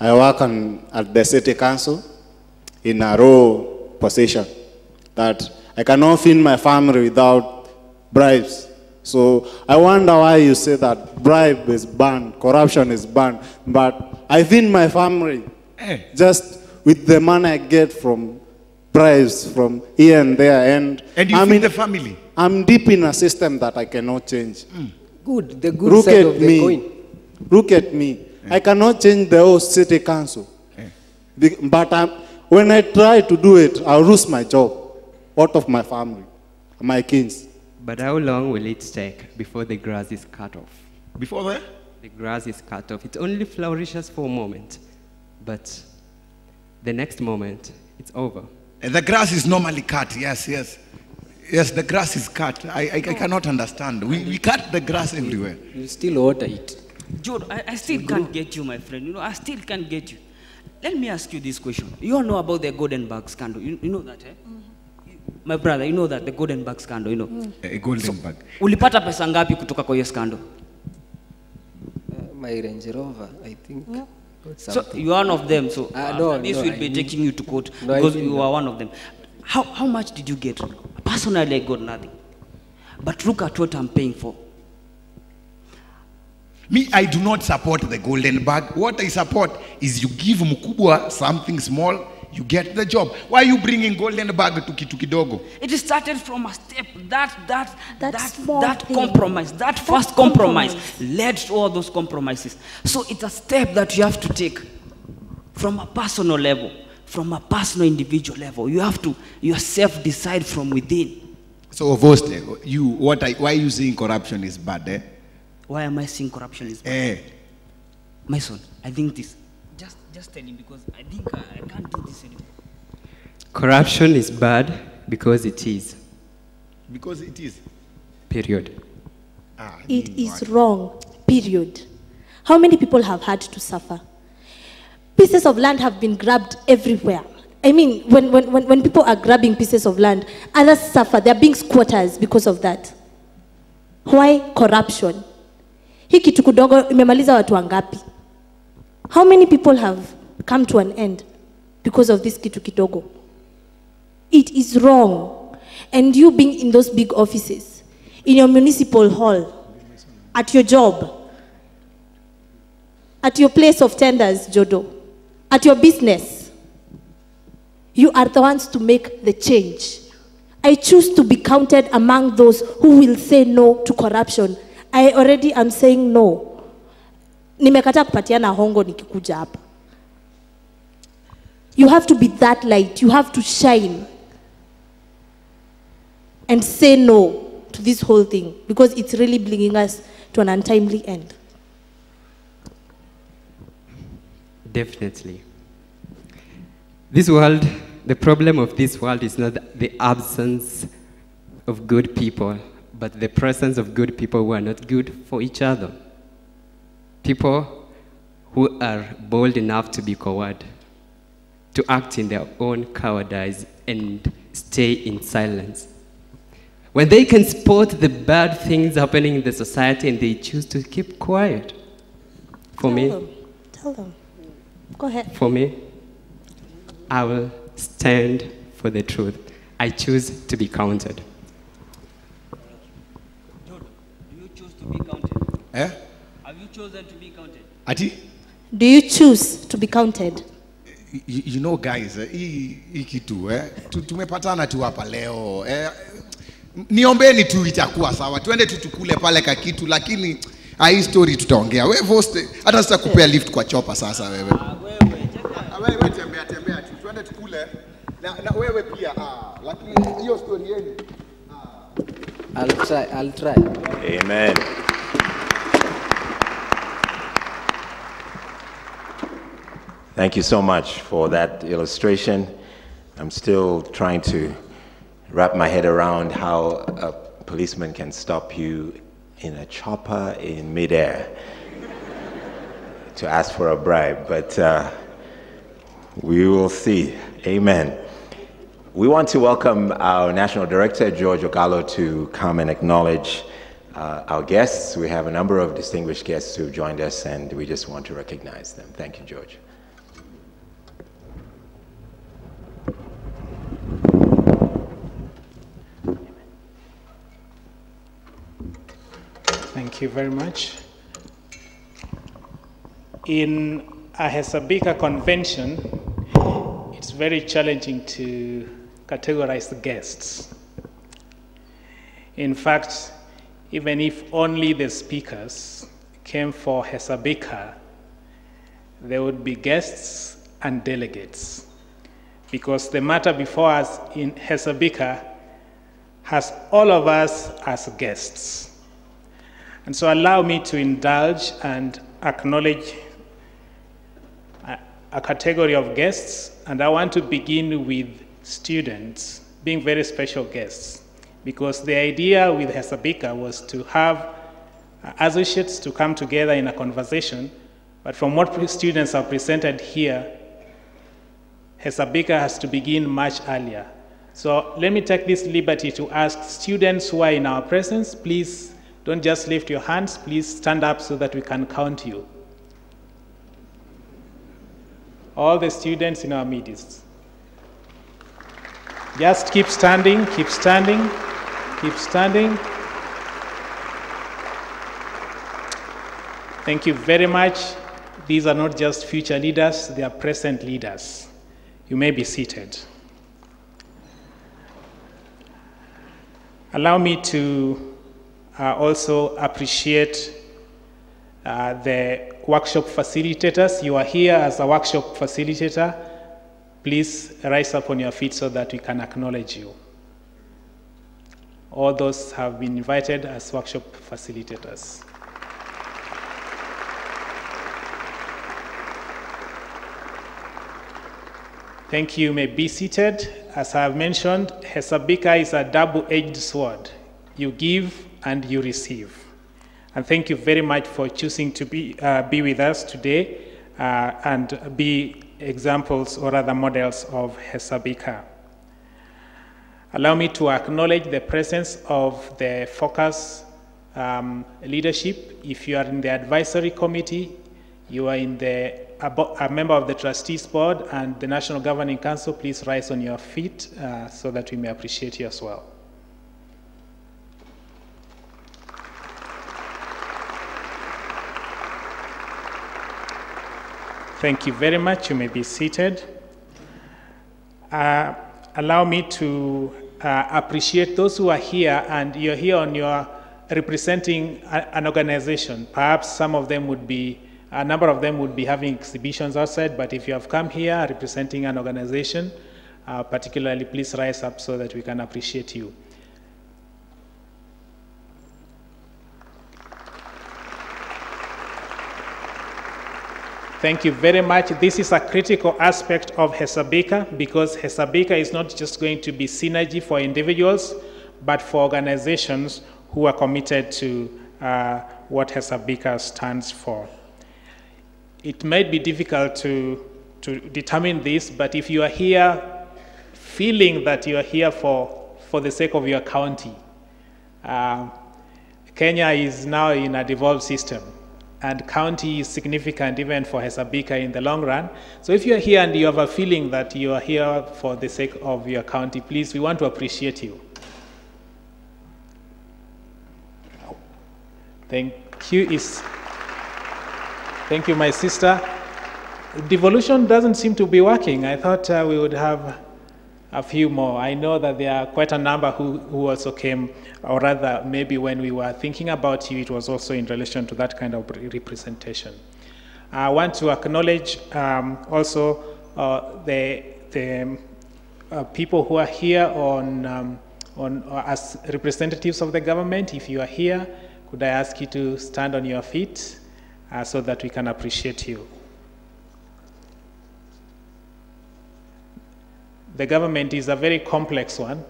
I work on, at the city council in a row position that I cannot feed my family without bribes. So I wonder why you say that bribe is banned, corruption is banned, but I feed my family
Eh.
just with the money I get from bribes from here and there. And,
And you
I'm
feed
in-
the family.
I'm deep in a system that I cannot change. Hmm.
Good, the good
Look
side
at
of the
me.
coin.
Look at me. Eh. I cannot change the whole city council.
Eh.
Be- But I'm, when I try to do it, I'll lose my job, out of my family, my kids.
But how long will it take before the grass is cut off?
Before that?
The grass is cut off. It only flourishes for a moment, but the next moment, it's over.
Eh, The grass is normally cut. Yes, yes. Yes, the grass is cut. I, I, I cannot understand. We, we cut the grass everywhere.
You still water it.
Jude, I, I still can't get you, my friend. You know, I still can't get you. Let me ask you this question. You all know about the Goldenberg scandal. You, you know that, eh? My brother, you know that, the golden bag scandal, you know.
A golden so, bag.
Ulipata pesa ngapi kutoka kwa hiyo scandal?
Uh, my Range Rover, I think. yeah.
So you are one of them. So
Ah,
uh,
no,
this
no,
will
I
be
mean-
taking you to court
No, I
because
mean
you
no.
are one of them. How, how much did you get? Personally, I got nothing. But look at what I'm paying for.
Me, I do not support the golden bag. What I support is you give mkubwa something small, you get the job. Why are you bringing Goldenberg to kitu kidogo?
It started from a step that that
That
that
small
that compromise, that first compromise, led to all those compromises. So it's a step that you have to take from a personal level, from a personal individual level. You have to yourself decide from within.
So, Voste, you, what I, why are you saying corruption is bad? Eh?
Why am I saying corruption is bad?
Eh.
My son, I think this. Just tell him because I think I, I can't do this anymore.
Corruption is bad because it is.
Because it is.
Period.
Ah,
It is wrong, period. How many people have had to suffer? Pieces of land have been grabbed everywhere. I mean, when, when, when, when people are grabbing pieces of land, others suffer. They're being squatters because of that. Why corruption? Hii kitu kidogo imemaliza watu wangapi? How many people have come to an end because of this kitu kidogo? It is wrong. And you being in those big offices, in your municipal hall, at your job, at your place of tenders, Jodo, at your business, you are the ones to make the change. I choose to be counted among those who will say no to corruption. I already am saying no. Nimekataa kupatiana hongo nikikuja hapa you have to be that light you have to shine and say no to this whole thing because it's really bringing us to an untimely end
Definitely. This world, the problem of this world is not the absence of good people, but the presence of good people who are not good for each other. People who are bold enough to be coward, to act in their own cowardice and stay in silence. When they can spot the bad things happening in the society and they choose to keep quiet. For
tell
me,
them tell them go ahead
for me, I will stand for the truth. I choose to be counted.
do you choose to be Eh?
Have you chosen to be counted?
Ati?
do you choose to be counted
You, you know guys, eh, hii hii kitu eh, tu- tumepatana tu hapa leo eh, niombeni tu itakuwa sawa, twende tu tukule pale ka kitu, lakini ah, hii story tutaongea. Wewe Voste, hata sitakupea lift kwa chopa sasa wewe. Ah, wewe tembea tembea tu, twende tukule na, na wewe pia ah, lakini hiyo story yenu
I'll try, I'll try.
Amen. Thank you so much for that illustration. I'm still trying to wrap my head around how a policeman can stop you in a chopper in midair to ask for a bribe, but uh, we will see. Amen. We want to welcome our National Director, George Okalo, to come and acknowledge uh, our guests. We have a number of distinguished guests who have joined us, and we just want to recognize them. Thank you, George.
Thank you very much. In a Hesabika convention, it's very challenging to categorize the guests. In fact, even if only the speakers came for Hesabika, there would be guests and delegates. Because the matter before us in Hesabika has all of us as guests. And so allow me to indulge and acknowledge a, category of guests. And I want to begin with students being very special guests. Because the idea with Hesabika was to have uh, associates to come together in a conversation. But from what students have presented here, Hesabika has to begin much earlier. So let me take this liberty to ask students who are in our presence, please don't just lift your hands, please stand up so that we can count you. All the students in our midst. Just keep standing, keep standing, keep standing. Thank you very much. These are not just future leaders, they are present leaders. You may be seated. Allow me to uh, also appreciate uh, the workshop facilitators. You are here as a workshop facilitator. Please rise up on your feet so that we can acknowledge you. All those have been invited as workshop facilitators. Thank you. You may be seated. As I have mentioned, Hesabika is a double edged sword. You give and you receive. And thank you very much for choosing to be, uh, be with us today uh, and be examples or other models of Hesabika. Allow me to acknowledge the presence of the Focus um, leadership. If you are in the advisory committee, you are in the a, member of the trustees board and the National Governing Council, please rise on your feet uh, so that we may appreciate you as well. Thank you very much. You may be seated. Uh, allow me to uh, appreciate those who are here and you're here on your representing a- an organization. Perhaps some of them would be A number of them would be having exhibitions outside, but if you have come here representing an organization, uh, particularly, please rise up so that we can appreciate you. Thank you very much. This is a critical aspect of Hesabika because Hesabika is not just going to be synergy for individuals, but for organizations who are committed to uh, what Hesabika stands for. It might be difficult to, to determine this, but if you are here feeling that you are here for, for the sake of your county, uh, Kenya is now in a devolved system and county is significant even for Hesabika in the long run. So if you're here and you have a feeling that you are here for the sake of your county, please, we want to appreciate you. Thank you. Is thank you, my sister. Devolution doesn't seem to be working. I thought uh, we would have a few more. I know that there are quite a number who, who also came, or rather, maybe when we were thinking about you, it was also in relation to that kind of representation. I want to acknowledge um, also uh, the, the uh, people who are here on, um, on, uh, as representatives of the government. If you are here, could I ask you to stand on your feet uh, so that we can appreciate you? The government is a very complex one.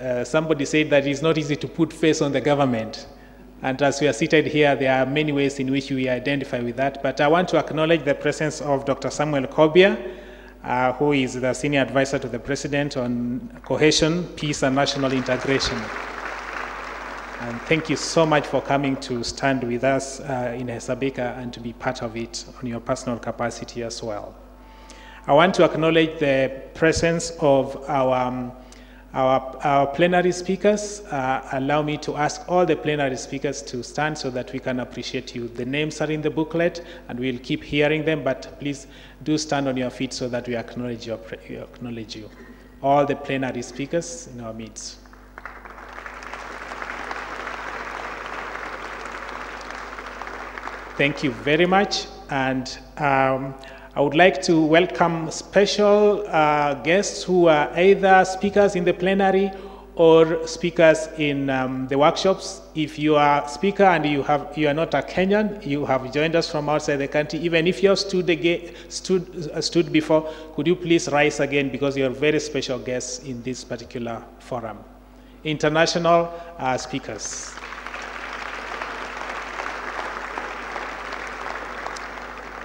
Uh, somebody said that it's not easy to put face on the government. And as we are seated here, there are many ways in which we identify with that. But I want to acknowledge the presence of Dr. Samuel Kobia, uh, who is the senior advisor to the president on cohesion, peace, and national integration. And thank you so much for coming to stand with us uh, in Hesabika and to be part of it on your personal capacity as well. I want to acknowledge the presence of our, um, our, our, plenary speakers. Uh, allow me to ask all the plenary speakers to stand so that we can appreciate you. The names are in the booklet and we'll keep hearing them, but please do stand on your feet so that we acknowledge, your, acknowledge you. All the plenary speakers in our midst. Thank you very much. And um, I would like to welcome special uh, guests who are either speakers in the plenary or speakers in um, the workshops. If you are a speaker and you, have, you are not a Kenyan, you have joined us from outside the country, even if you have stood, again, stood, uh, stood before, could you please rise again because you are very special guests in this particular forum. International uh, speakers.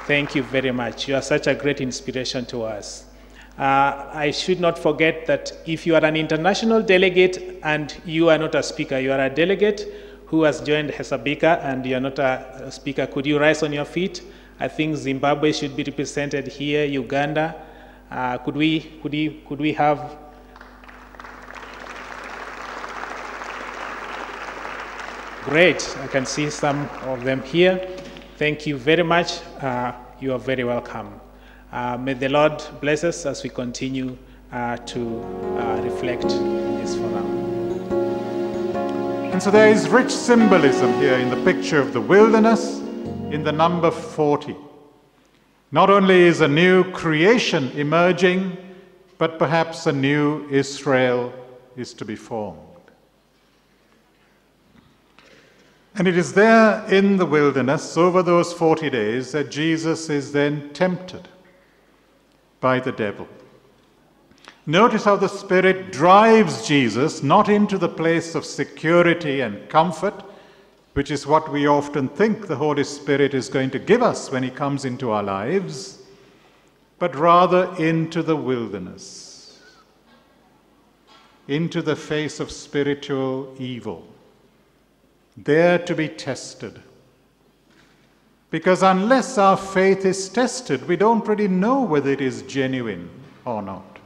Thank you very much. You are such a great inspiration to us. Uh, I should not forget that if you are an international delegate and you are not a speaker, you are a delegate who has joined Hesabika and you are not a, speaker, could you rise on your feet? I think Zimbabwe should be represented here, Uganda. Uh, could, we, could, we, could we have Great, I can see some of them here. Thank you very much. Uh, you are very welcome. Uh, may the Lord bless us as we continue uh, to uh, reflect in this forum.
And so there is rich symbolism here in the picture of the wilderness in the number 40. Not only is a new creation emerging, but perhaps a new Israel is to be formed. And it is there in the wilderness, over those 40 days, that Jesus is then tempted by the devil. Notice how the Spirit drives Jesus not into the place of security and comfort, which is what we often think the Holy Spirit is going to give us when He comes into our lives, but rather into the wilderness, into the face of spiritual evil there to be tested. Because unless our faith is tested, we don't really know whether it is genuine or not.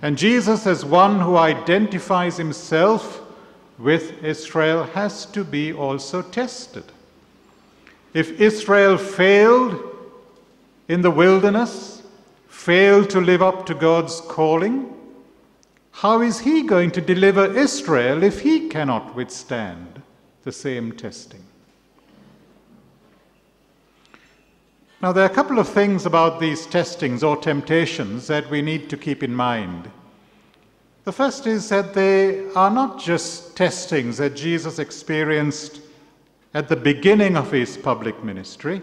And Jesus, as one who identifies himself with Israel, has to be also tested. If Israel failed in the wilderness, failed to live up to God's calling, how is he going to deliver Israel if he cannot withstand the same testing? Now, there are a couple of things about these testings or temptations that we need to keep in mind. The first is that they are not just testings that Jesus experienced at the beginning of his public ministry,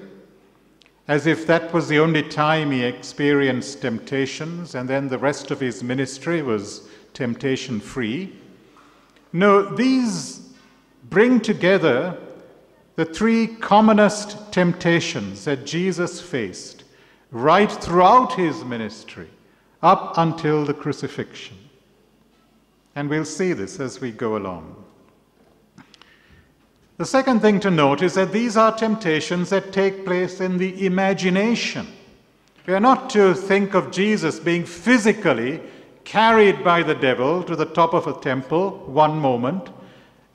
as if that was the only time he experienced temptations and then the rest of his ministry was temptation free. No, these bring together the three commonest temptations that Jesus faced right throughout his ministry up until the crucifixion. And we'll see this as we go along. The second thing to note is that these are temptations that take place in the imagination. We are not to think of Jesus being physically carried by the devil to the top of a temple one moment,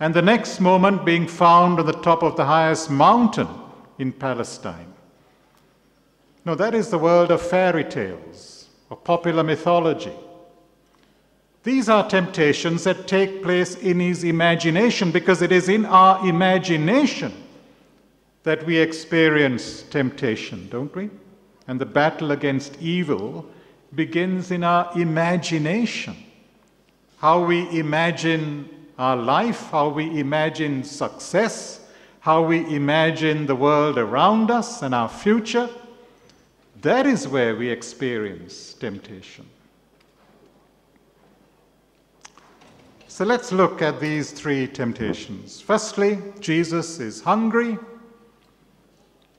and the next moment being found on the top of the highest mountain in Palestine. No, that is the world of fairy tales, of popular mythology. These are temptations that take place in his imagination because it is in our imagination that we experience temptation, don't we? And the battle against evil begins in our imagination. How we imagine our life, how we imagine success, how we imagine the world around us and our future, that is where we experience temptation. So let's look at these three temptations. Firstly, Jesus is hungry,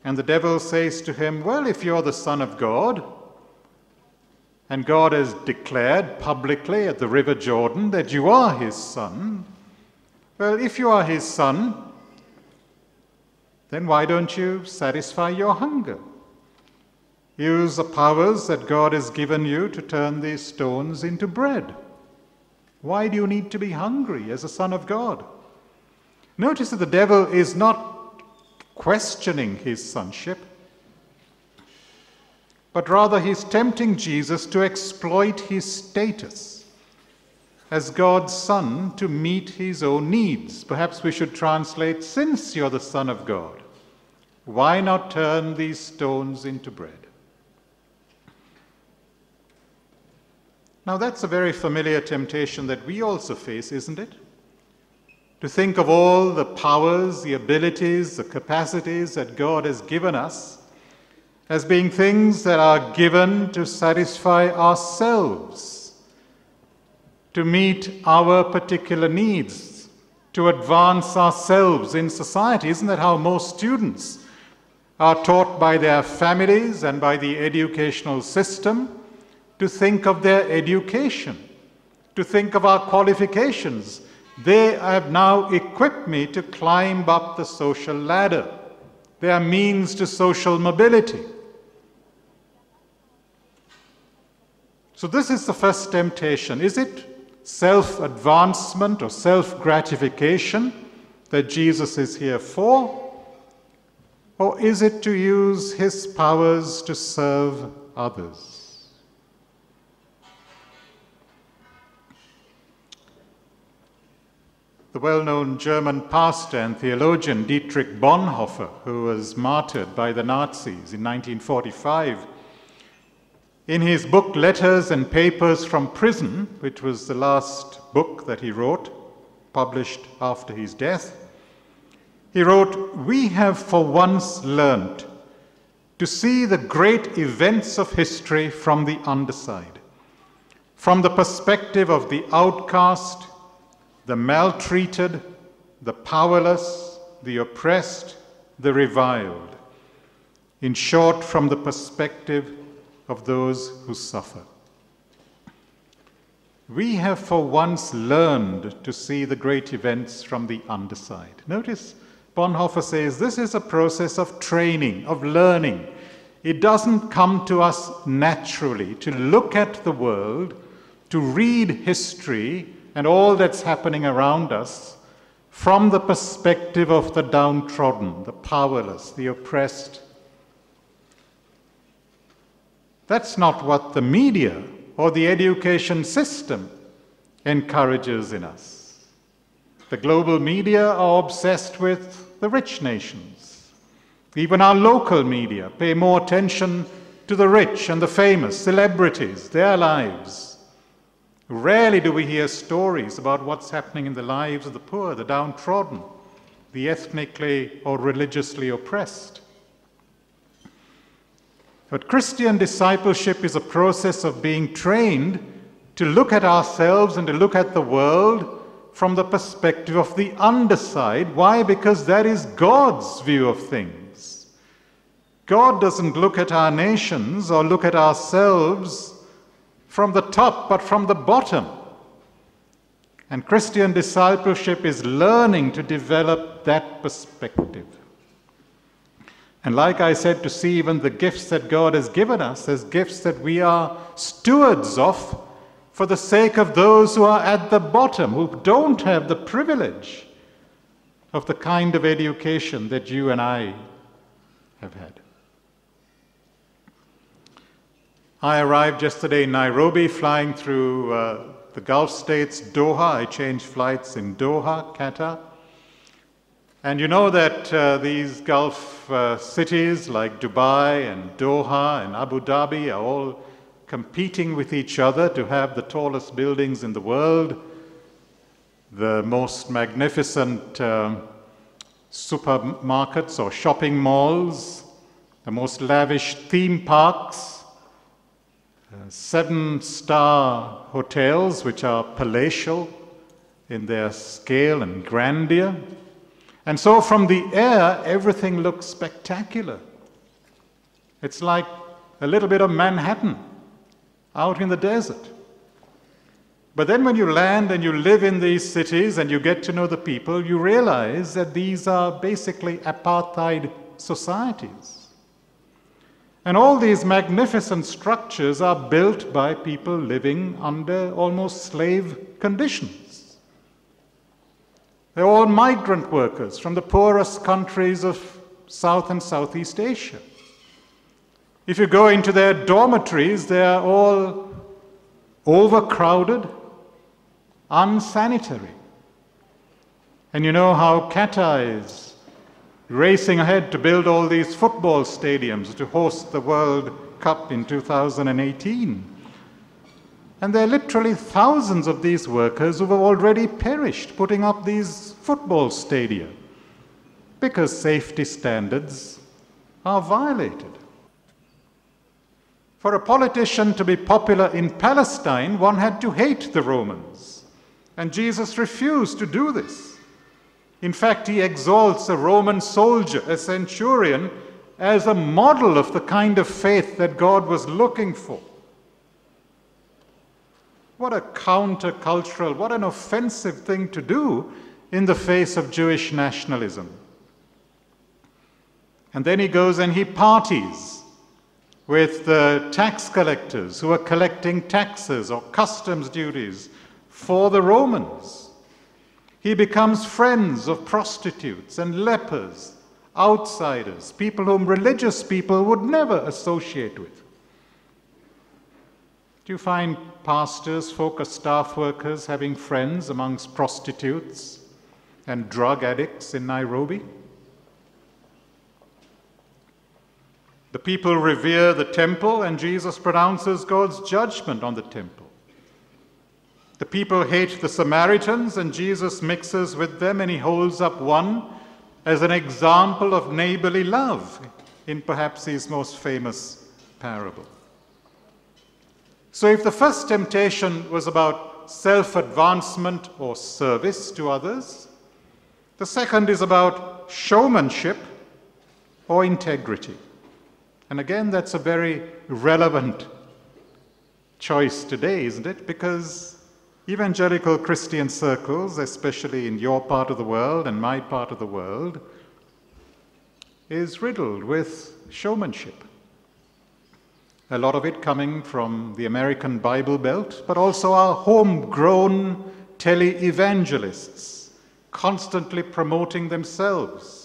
and the devil says to him, Well, if you're the Son of God, and God has declared publicly at the River Jordan that you are his son, well, if you are his son, then why don't you satisfy your hunger? Use the powers that God has given you to turn these stones into bread. Why do you need to be hungry as a son of God? Notice that the devil is not questioning his sonship, but rather he's tempting Jesus to exploit his status as God's son to meet his own needs. Perhaps we should translate, since you're the son of God, why not turn these stones into bread? Now, that's a very familiar temptation that we also face, isn't it? To think of all the powers, the abilities, the capacities that God has given us as being things that are given to satisfy ourselves, to meet our particular needs, to advance ourselves in society. Isn't that how most students are taught by their families and by the educational system? to think of their education, to think of our qualifications. They have now equipped me to climb up the social ladder. They are means to social mobility. So, this is the first temptation. Is it self advancement or self gratification that Jesus is here for? Or is it to use his powers to serve others? the well known German pastor and theologian Dietrich Bonhoeffer, who was martyred by the Nazis in 1945. In his book Letters and Papers from Prison, which was the last book that he wrote, published after his death, he wrote, We have for once learnt to see the great events of history from the underside, from the perspective of the outcast the maltreated, the powerless, the oppressed, the reviled. In short, from the perspective of those who suffer. We have for once learned to see the great events from the underside. Notice Bonhoeffer says this is a process of training, of learning. It doesn't come to us naturally to look at the world, to read history, and all that's happening around us from the perspective of the downtrodden, the powerless, the oppressed. That's not what the media or the education system encourages in us. The global media are obsessed with the rich nations, Even our local media pay more attention to the rich and the famous, celebrities, their lives. Rarely do we hear stories about what's happening in the lives of the poor, the downtrodden, the ethnically or religiously oppressed. But Christian discipleship is a process of being trained to look at ourselves and to look at the world from the perspective of the underside. Why? Because that is God's view of things. God doesn't look at our nations or look at ourselves from the top, but from the bottom. And Christian discipleship is learning to develop that perspective. And like I said, to see even the gifts that God has given us as gifts that we are stewards of for the sake of those who are at the bottom, who don't have the privilege of the kind of education that you and I have had. I arrived yesterday in Nairobi, flying through uh, the Gulf states, Doha. I changed flights in Doha, Qatar. And you know that uh, these Gulf uh, cities like Dubai and Doha and Abu Dhabi are all competing with each other to have the tallest buildings in the world, the most magnificent um, supermarkets or shopping malls, the most lavish theme parks, uh, seven star hotels which are palatial in their scale and grandeur. And so from the air, everything looks spectacular. It's like a little bit of Manhattan out in the desert. But then when you land and you live in these cities and you get to know the people, you realize that these are basically apartheid societies. And all these magnificent structures are built by people living under almost slave conditions. They're all migrant workers from the poorest countries of South and Southeast Asia. If you go into their dormitories, they are all overcrowded, unsanitary. And you know how Qatar is racing ahead to build all these football stadiums to host the World Cup in 2018. And there are literally thousands of these workers who have already perished putting up these football stadia because safety standards are violated. For a politician to be popular in Palestine, one had to hate the Romans. And Jesus refused to do this. In fact, he exalts a Roman soldier, a centurion, as a model of the kind of faith that God was looking for. What a countercultural, what an offensive thing to do in the face of Jewish nationalism. And then he goes and he parties with the tax collectors who are collecting taxes or customs duties for the Romans. He becomes friends of prostitutes and lepers, outsiders, people whom religious people would never associate with. Do you find pastors, FOCUS staff workers having friends amongst prostitutes and drug addicts in Nairobi? The people revere the temple, and Jesus pronounces God's judgment on the temple. The people hate the Samaritans, and Jesus mixes with them, and he holds up one as an example of neighborly love in perhaps his most famous parable. So, if the first temptation was about self advancement or service to others, the second is about showmanship or integrity. And again, that's a very relevant choice today, isn't it? Because evangelical Christian circles, especially in your part of the world and my part of the world, is riddled with showmanship. A lot of it coming from the American Bible Belt, but also our homegrown tele-evangelists constantly promoting themselves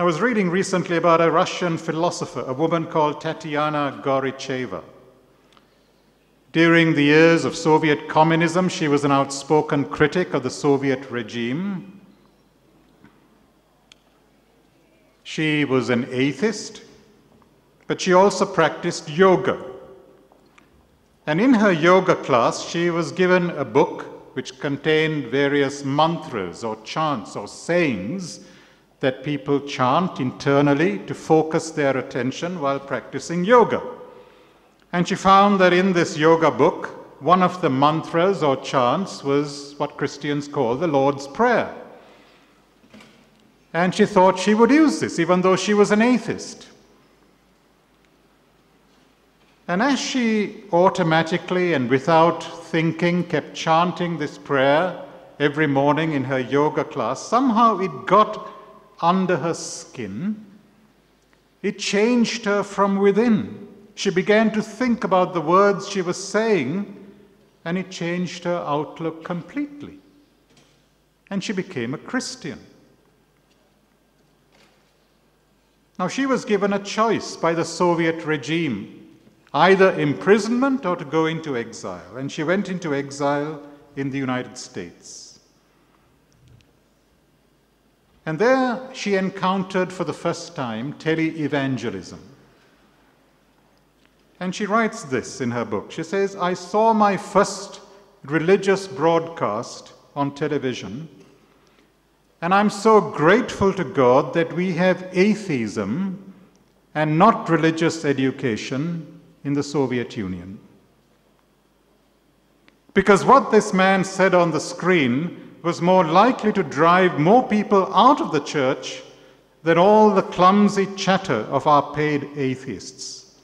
I was reading recently about a Russian philosopher, a woman called Tatiana Goricheva. During the years of Soviet communism, she was an outspoken critic of the Soviet regime. She was an atheist, but she also practiced yoga. And in her yoga class, she was given a book which contained various mantras or chants or sayings that people chant internally to focus their attention while practicing yoga. And she found that in this yoga book, one of the mantras or chants was what Christians call the Lord's Prayer. And she thought she would use this, even though she was an atheist. And as she automatically and without thinking kept chanting this prayer every morning in her yoga class, somehow it got under her skin. It changed her from within. She began to think about the words she was saying, and it changed her outlook completely. And she became a Christian. Now, she was given a choice by the Soviet regime either imprisonment or to go into exile. And she went into exile in the United States. And there she encountered for the first time tele-evangelism. And she writes this in her book. She says, I saw my first religious broadcast on television, and I'm so grateful to God that we have atheism and not religious education in the Soviet Union. Because what this man said on the screen was more likely to drive more people out of the church than all the clumsy chatter of our paid atheists.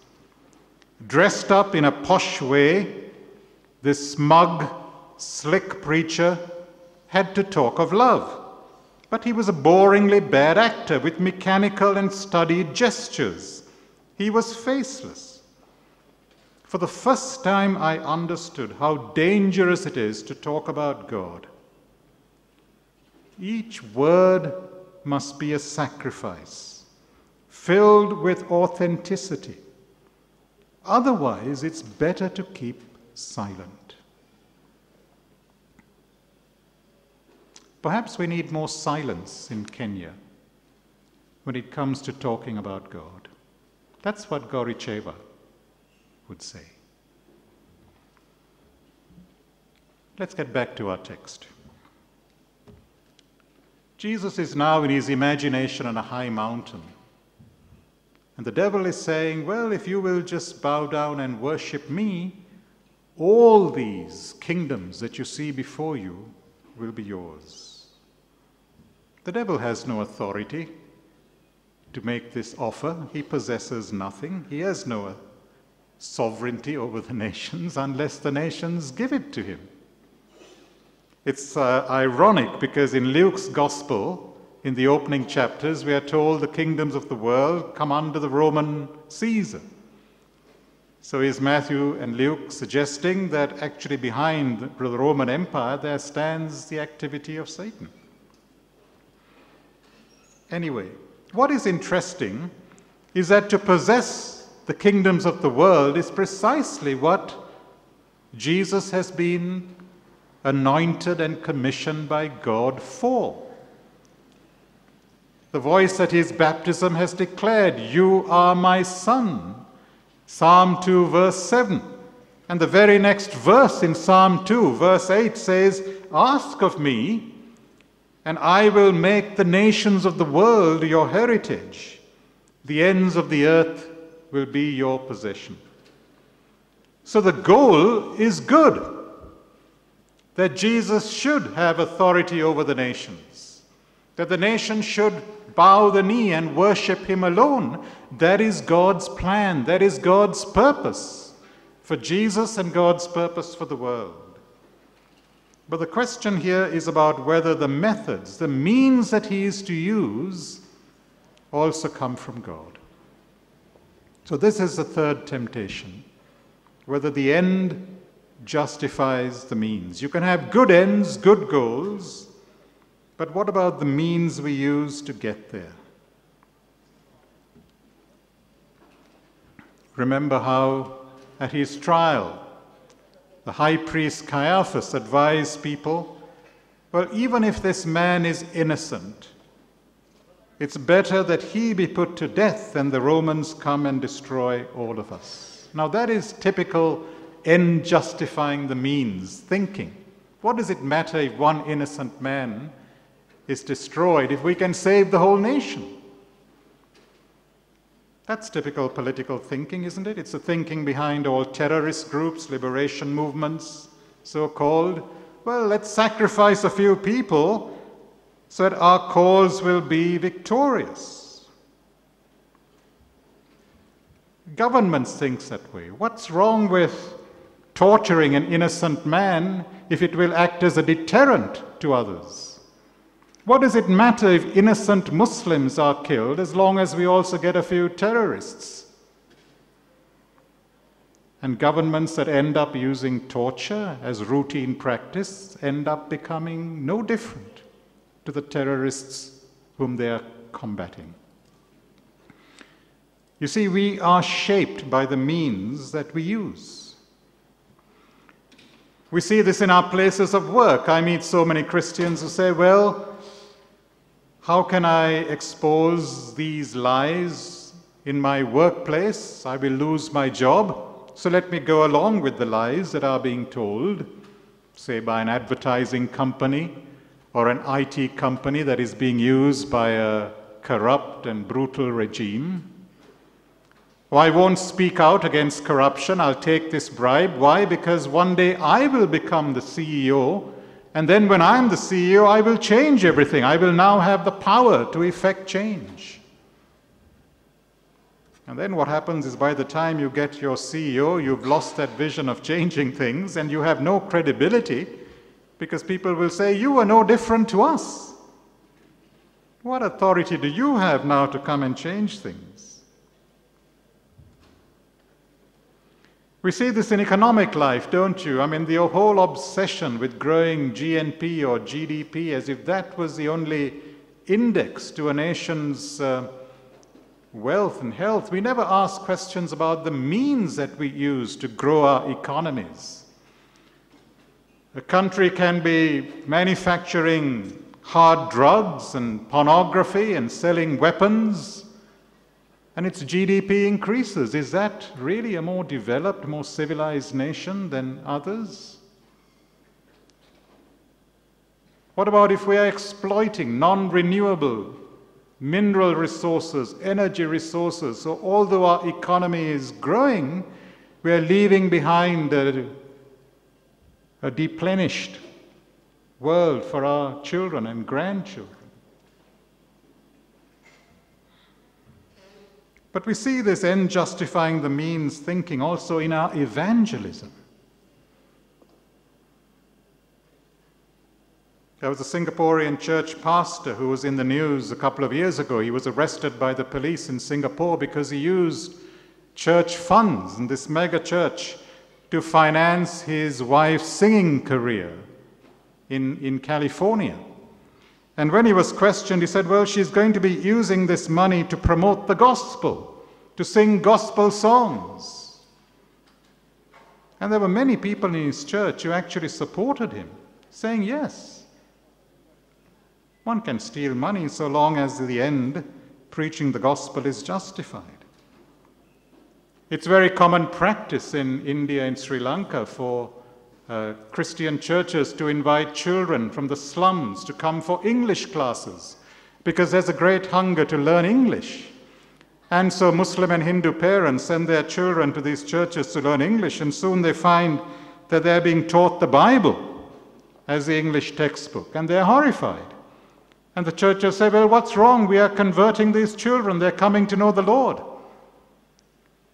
Dressed up in a posh way, this smug, slick preacher had to talk of love. But he was a boringly bad actor with mechanical and studied gestures. He was faceless. For the first time, I understood how dangerous it is to talk about God. Each word must be a sacrifice, filled with authenticity. Otherwise, it's better to keep silent. Perhaps we need more silence in Kenya when it comes to talking about God. That's what Goricheva would say. Let's get back to our text. Jesus is now in his imagination on a high mountain. And the devil is saying, Well, if you will just bow down and worship me, all these kingdoms that you see before you will be yours. The devil has no authority to make this offer. He possesses nothing. He has no sovereignty over the nations unless the nations give it to him. It's uh, ironic because in Luke's gospel, in the opening chapters, we are told the kingdoms of the world come under the Roman Caesar. So is Matthew and Luke suggesting that actually behind the Roman Empire there stands the activity of Satan? Anyway, what is interesting is that to possess the kingdoms of the world is precisely what Jesus has been anointed and commissioned by God for. The voice at his baptism has declared, You are my son. Psalm 2, verse 7. And the very next verse in Psalm 2, verse 8 says, Ask of me, and I will make the nations of the world your heritage. The ends of the earth will be your possession. So the goal is good that Jesus should have authority over the nations, that the nations should bow the knee and worship him alone. That is God's plan, that is God's purpose for Jesus and God's purpose for the world. But the question here is about whether the methods, the means that he is to use, also come from God. So, this is the third temptation whether the end justifies the means. You can have good ends, good goals, but what about the means we use to get there? Remember how at his trial, the high priest Caiaphas advised people well, even if this man is innocent, It's better that he be put to death than the Romans come and destroy all of us. Now, that is typical end justifying the means thinking. What does it matter if one innocent man is destroyed if we can save the whole nation? That's typical political thinking, isn't it? It's the thinking behind all terrorist groups, liberation movements, so called. Well, let's sacrifice a few people so that our cause will be victorious. Governments thinks that way. What's wrong with torturing an innocent man if it will act as a deterrent to others? What does it matter if innocent Muslims are killed as long as we also get a few terrorists? And governments that end up using torture as routine practice end up becoming no different to the terrorists whom they are combating. You see, we are shaped by the means that we use. We see this in our places of work. I meet so many Christians who say, well, how can I expose these lies in my workplace? I will lose my job. So let me go along with the lies that are being told, say by an advertising company or an IT company that is being used by a corrupt and brutal regime. Or I won't speak out against corruption, I'll take this bribe. Why? Because one day I will become the CEO, and then when I'm the CEO, I will change everything. I will now have the power to effect change. And then what happens is by the time you get your CEO, you've lost that vision of changing things, and you have no credibility because people will say, You are no different to us. What authority do you have now to come and change things? We see this in economic life, don't you? I mean, the whole obsession with growing GNP or GDP as if that was the only index to a nation's uh, wealth and health. We never ask questions about the means that we use to grow our economies. A country can be manufacturing hard drugs and pornography and selling weapons, and its GDP increases. Is that really a more developed, more civilized nation than others? What about if we are exploiting non renewable mineral resources, energy resources? So, although our economy is growing, we are leaving behind a, a deplenished world for our children and grandchildren. But we see this end justifying the means thinking also in our evangelism. There was a Singaporean church pastor who was in the news a couple of years ago. He was arrested by the police in Singapore because he used church funds in this mega church to finance his wife's singing career in, in California. And when he was questioned, he said, Well, she's going to be using this money to promote the gospel, to sing gospel songs. And there were many people in his church who actually supported him, saying, Yes, one can steal money so long as the end preaching the gospel is justified. It's very common practice in India and Sri Lanka for uh, Christian churches to invite children from the slums to come for English classes because there's a great hunger to learn English. And so Muslim and Hindu parents send their children to these churches to learn English, and soon they find that they're being taught the Bible as the English textbook, and they're horrified. And the churches say, Well, what's wrong? We are converting these children, they're coming to know the Lord.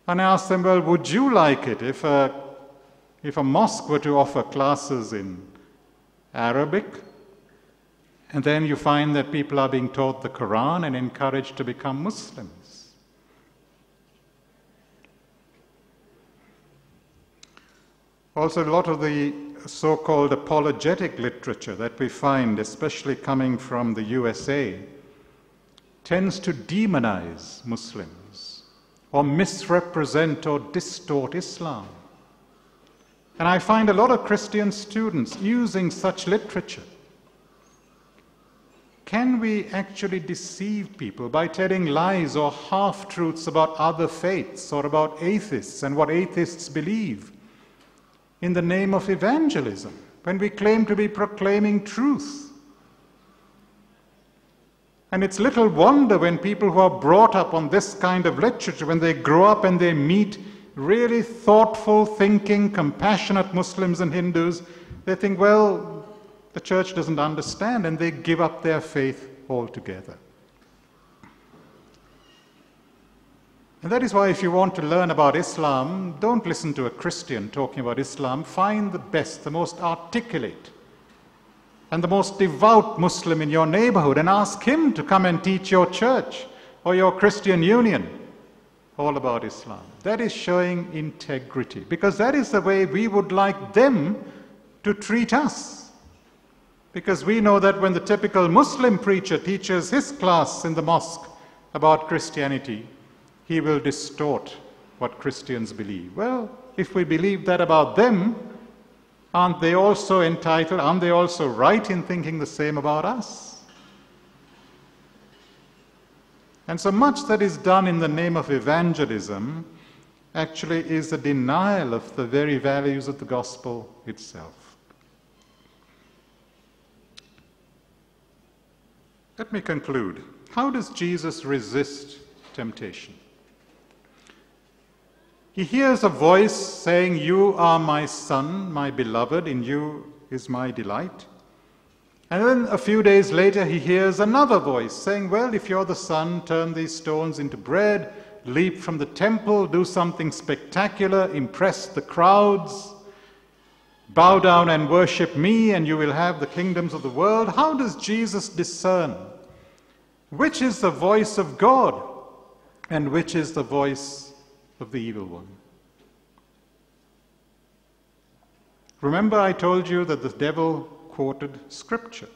And I ask them, Well, would you like it if a if a mosque were to offer classes in Arabic, and then you find that people are being taught the Quran and encouraged to become Muslims. Also, a lot of the so called apologetic literature that we find, especially coming from the USA, tends to demonize Muslims or misrepresent or distort Islam. And I find a lot of Christian students using such literature Can we actually deceive people by telling lies or half truths about other faiths or about atheists and what atheists believe in the name of evangelism when we claim to be proclaiming truth? And it's little wonder when people who are brought up on this kind of literature, when they grow up and they meet really thoughtful, thinking, compassionate Muslims and Hindus, they think, well, the church doesn't understand, and they give up their faith altogether. And that is why, if you want to learn about Islam, don't listen to a Christian talking about Islam. Find the best, the most articulate, and the most devout Muslim in your neighborhood and ask him to come and teach your church or your Christian union all about Islam. That is showing integrity because that is the way we would like them to treat us. Because we know that when the typical Muslim preacher teaches his class in the mosque about Christianity, he will distort what Christians believe. Well, if we believe that about them, aren't they also entitled, aren't they also right in thinking the same about us? And so much that is done in the name of evangelism actually is a denial of the very values of the gospel itself. Let me conclude. How does Jesus resist temptation? He hears a voice saying, You are my son, my beloved, in you is my delight. And then a few days later, he hears another voice saying, Well, if you're the son, turn these stones into bread, leap from the temple, do something spectacular, impress the crowds, bow down and worship me, and you will have the kingdoms of the world. How does Jesus discern which is the voice of God and which is the voice of the evil one? Remember, I told you that the devil quoted scripture.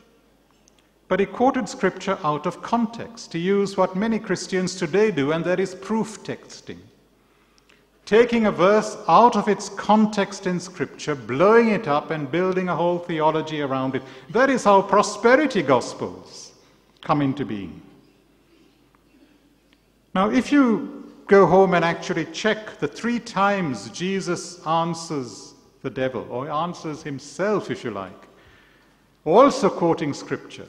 But he quoted scripture out of context. He used what many Christians today do, and that is proof texting. Taking a verse out of its context in scripture, blowing it up, and building a whole theology around it. That is how prosperity gospels come into being. Now, if you go home and actually check the three times Jesus answers the devil, or answers himself, if you like, also quoting scripture.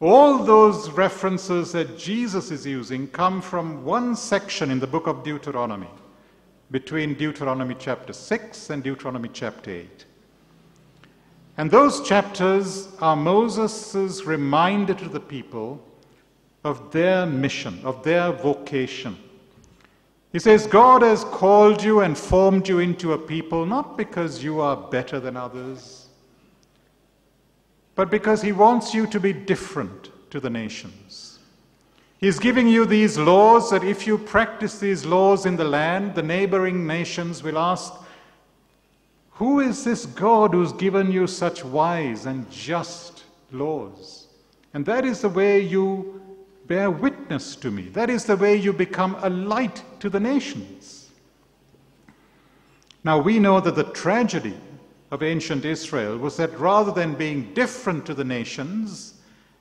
All those references that Jesus is using come from one section in the book of Deuteronomy, between Deuteronomy chapter 6 and Deuteronomy chapter 8. And those chapters are Moses' reminder to the people of their mission, of their vocation. He says, God has called you and formed you into a people not because you are better than others but because he wants you to be different to the nations. He's giving you these laws that if you practice these laws in the land, the neighboring nations will ask, Who is this God who's given you such wise and just laws? And that is the way you bear witness to me. That is the way you become a light to the nations. Now we know that the tragedy of ancient Israel was that rather than being different to the nations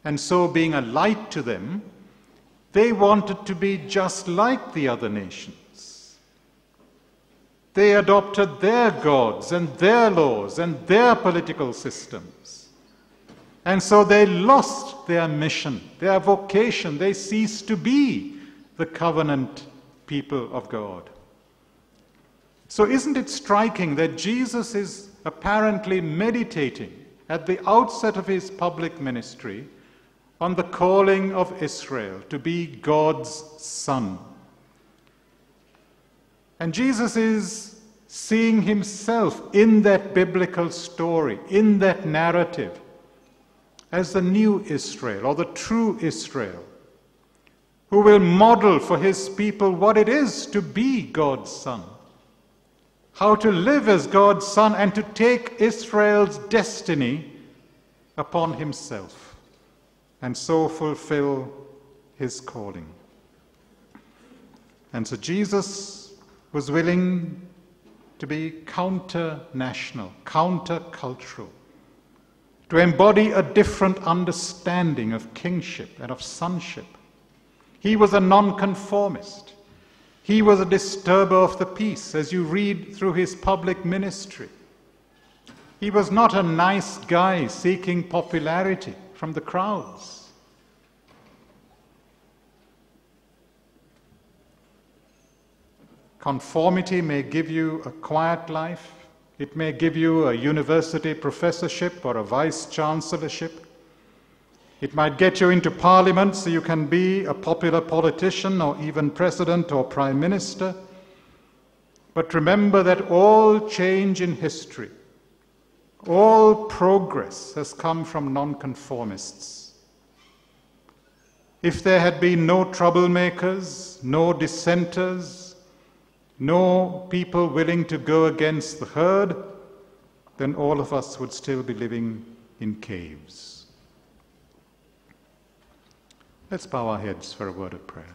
and so being a light to them, they wanted to be just like the other nations. They adopted their gods and their laws and their political systems. And so they lost their mission, their vocation. They ceased to be the covenant people of God. So, isn't it striking that Jesus is apparently meditating at the outset of his public ministry on the calling of Israel to be God's son. And Jesus is seeing himself in that biblical story, in that narrative, as the new Israel or the true Israel, who will model for his people what it is to be God's son how to live as God's son and to take Israel's destiny upon himself and so fulfill his calling. And so Jesus was willing to be counter national, counter cultural, to embody a different understanding of kingship and of sonship. He was a nonconformist. He was a disturber of the peace, as you read through his public ministry. He was not a nice guy seeking popularity from the crowds. Conformity may give you a quiet life, it may give you a university professorship or a vice chancellorship. It might get you into parliament so you can be a popular politician or even president or prime minister. But remember that all change in history, all progress has come from nonconformists. If there had been no troublemakers, no dissenters, no people willing to go against the herd, then all of us would still be living in caves. Let's bow our heads for a word of prayer.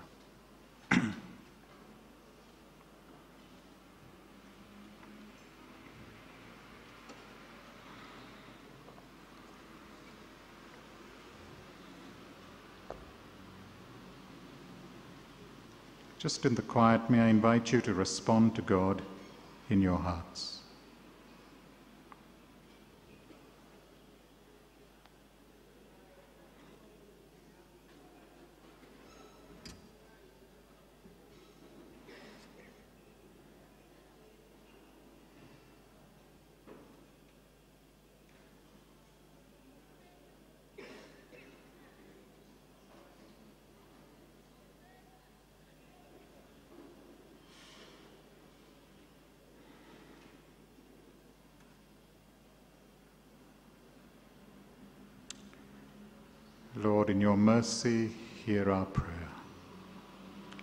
Just in the quiet, may I invite you to respond to God in your hearts. Lord, in your mercy, hear our prayer.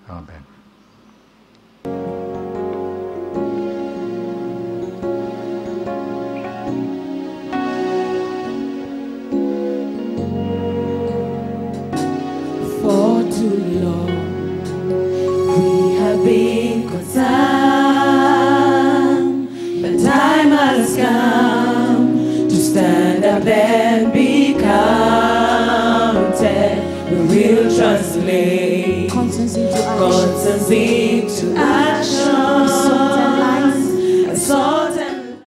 Amen.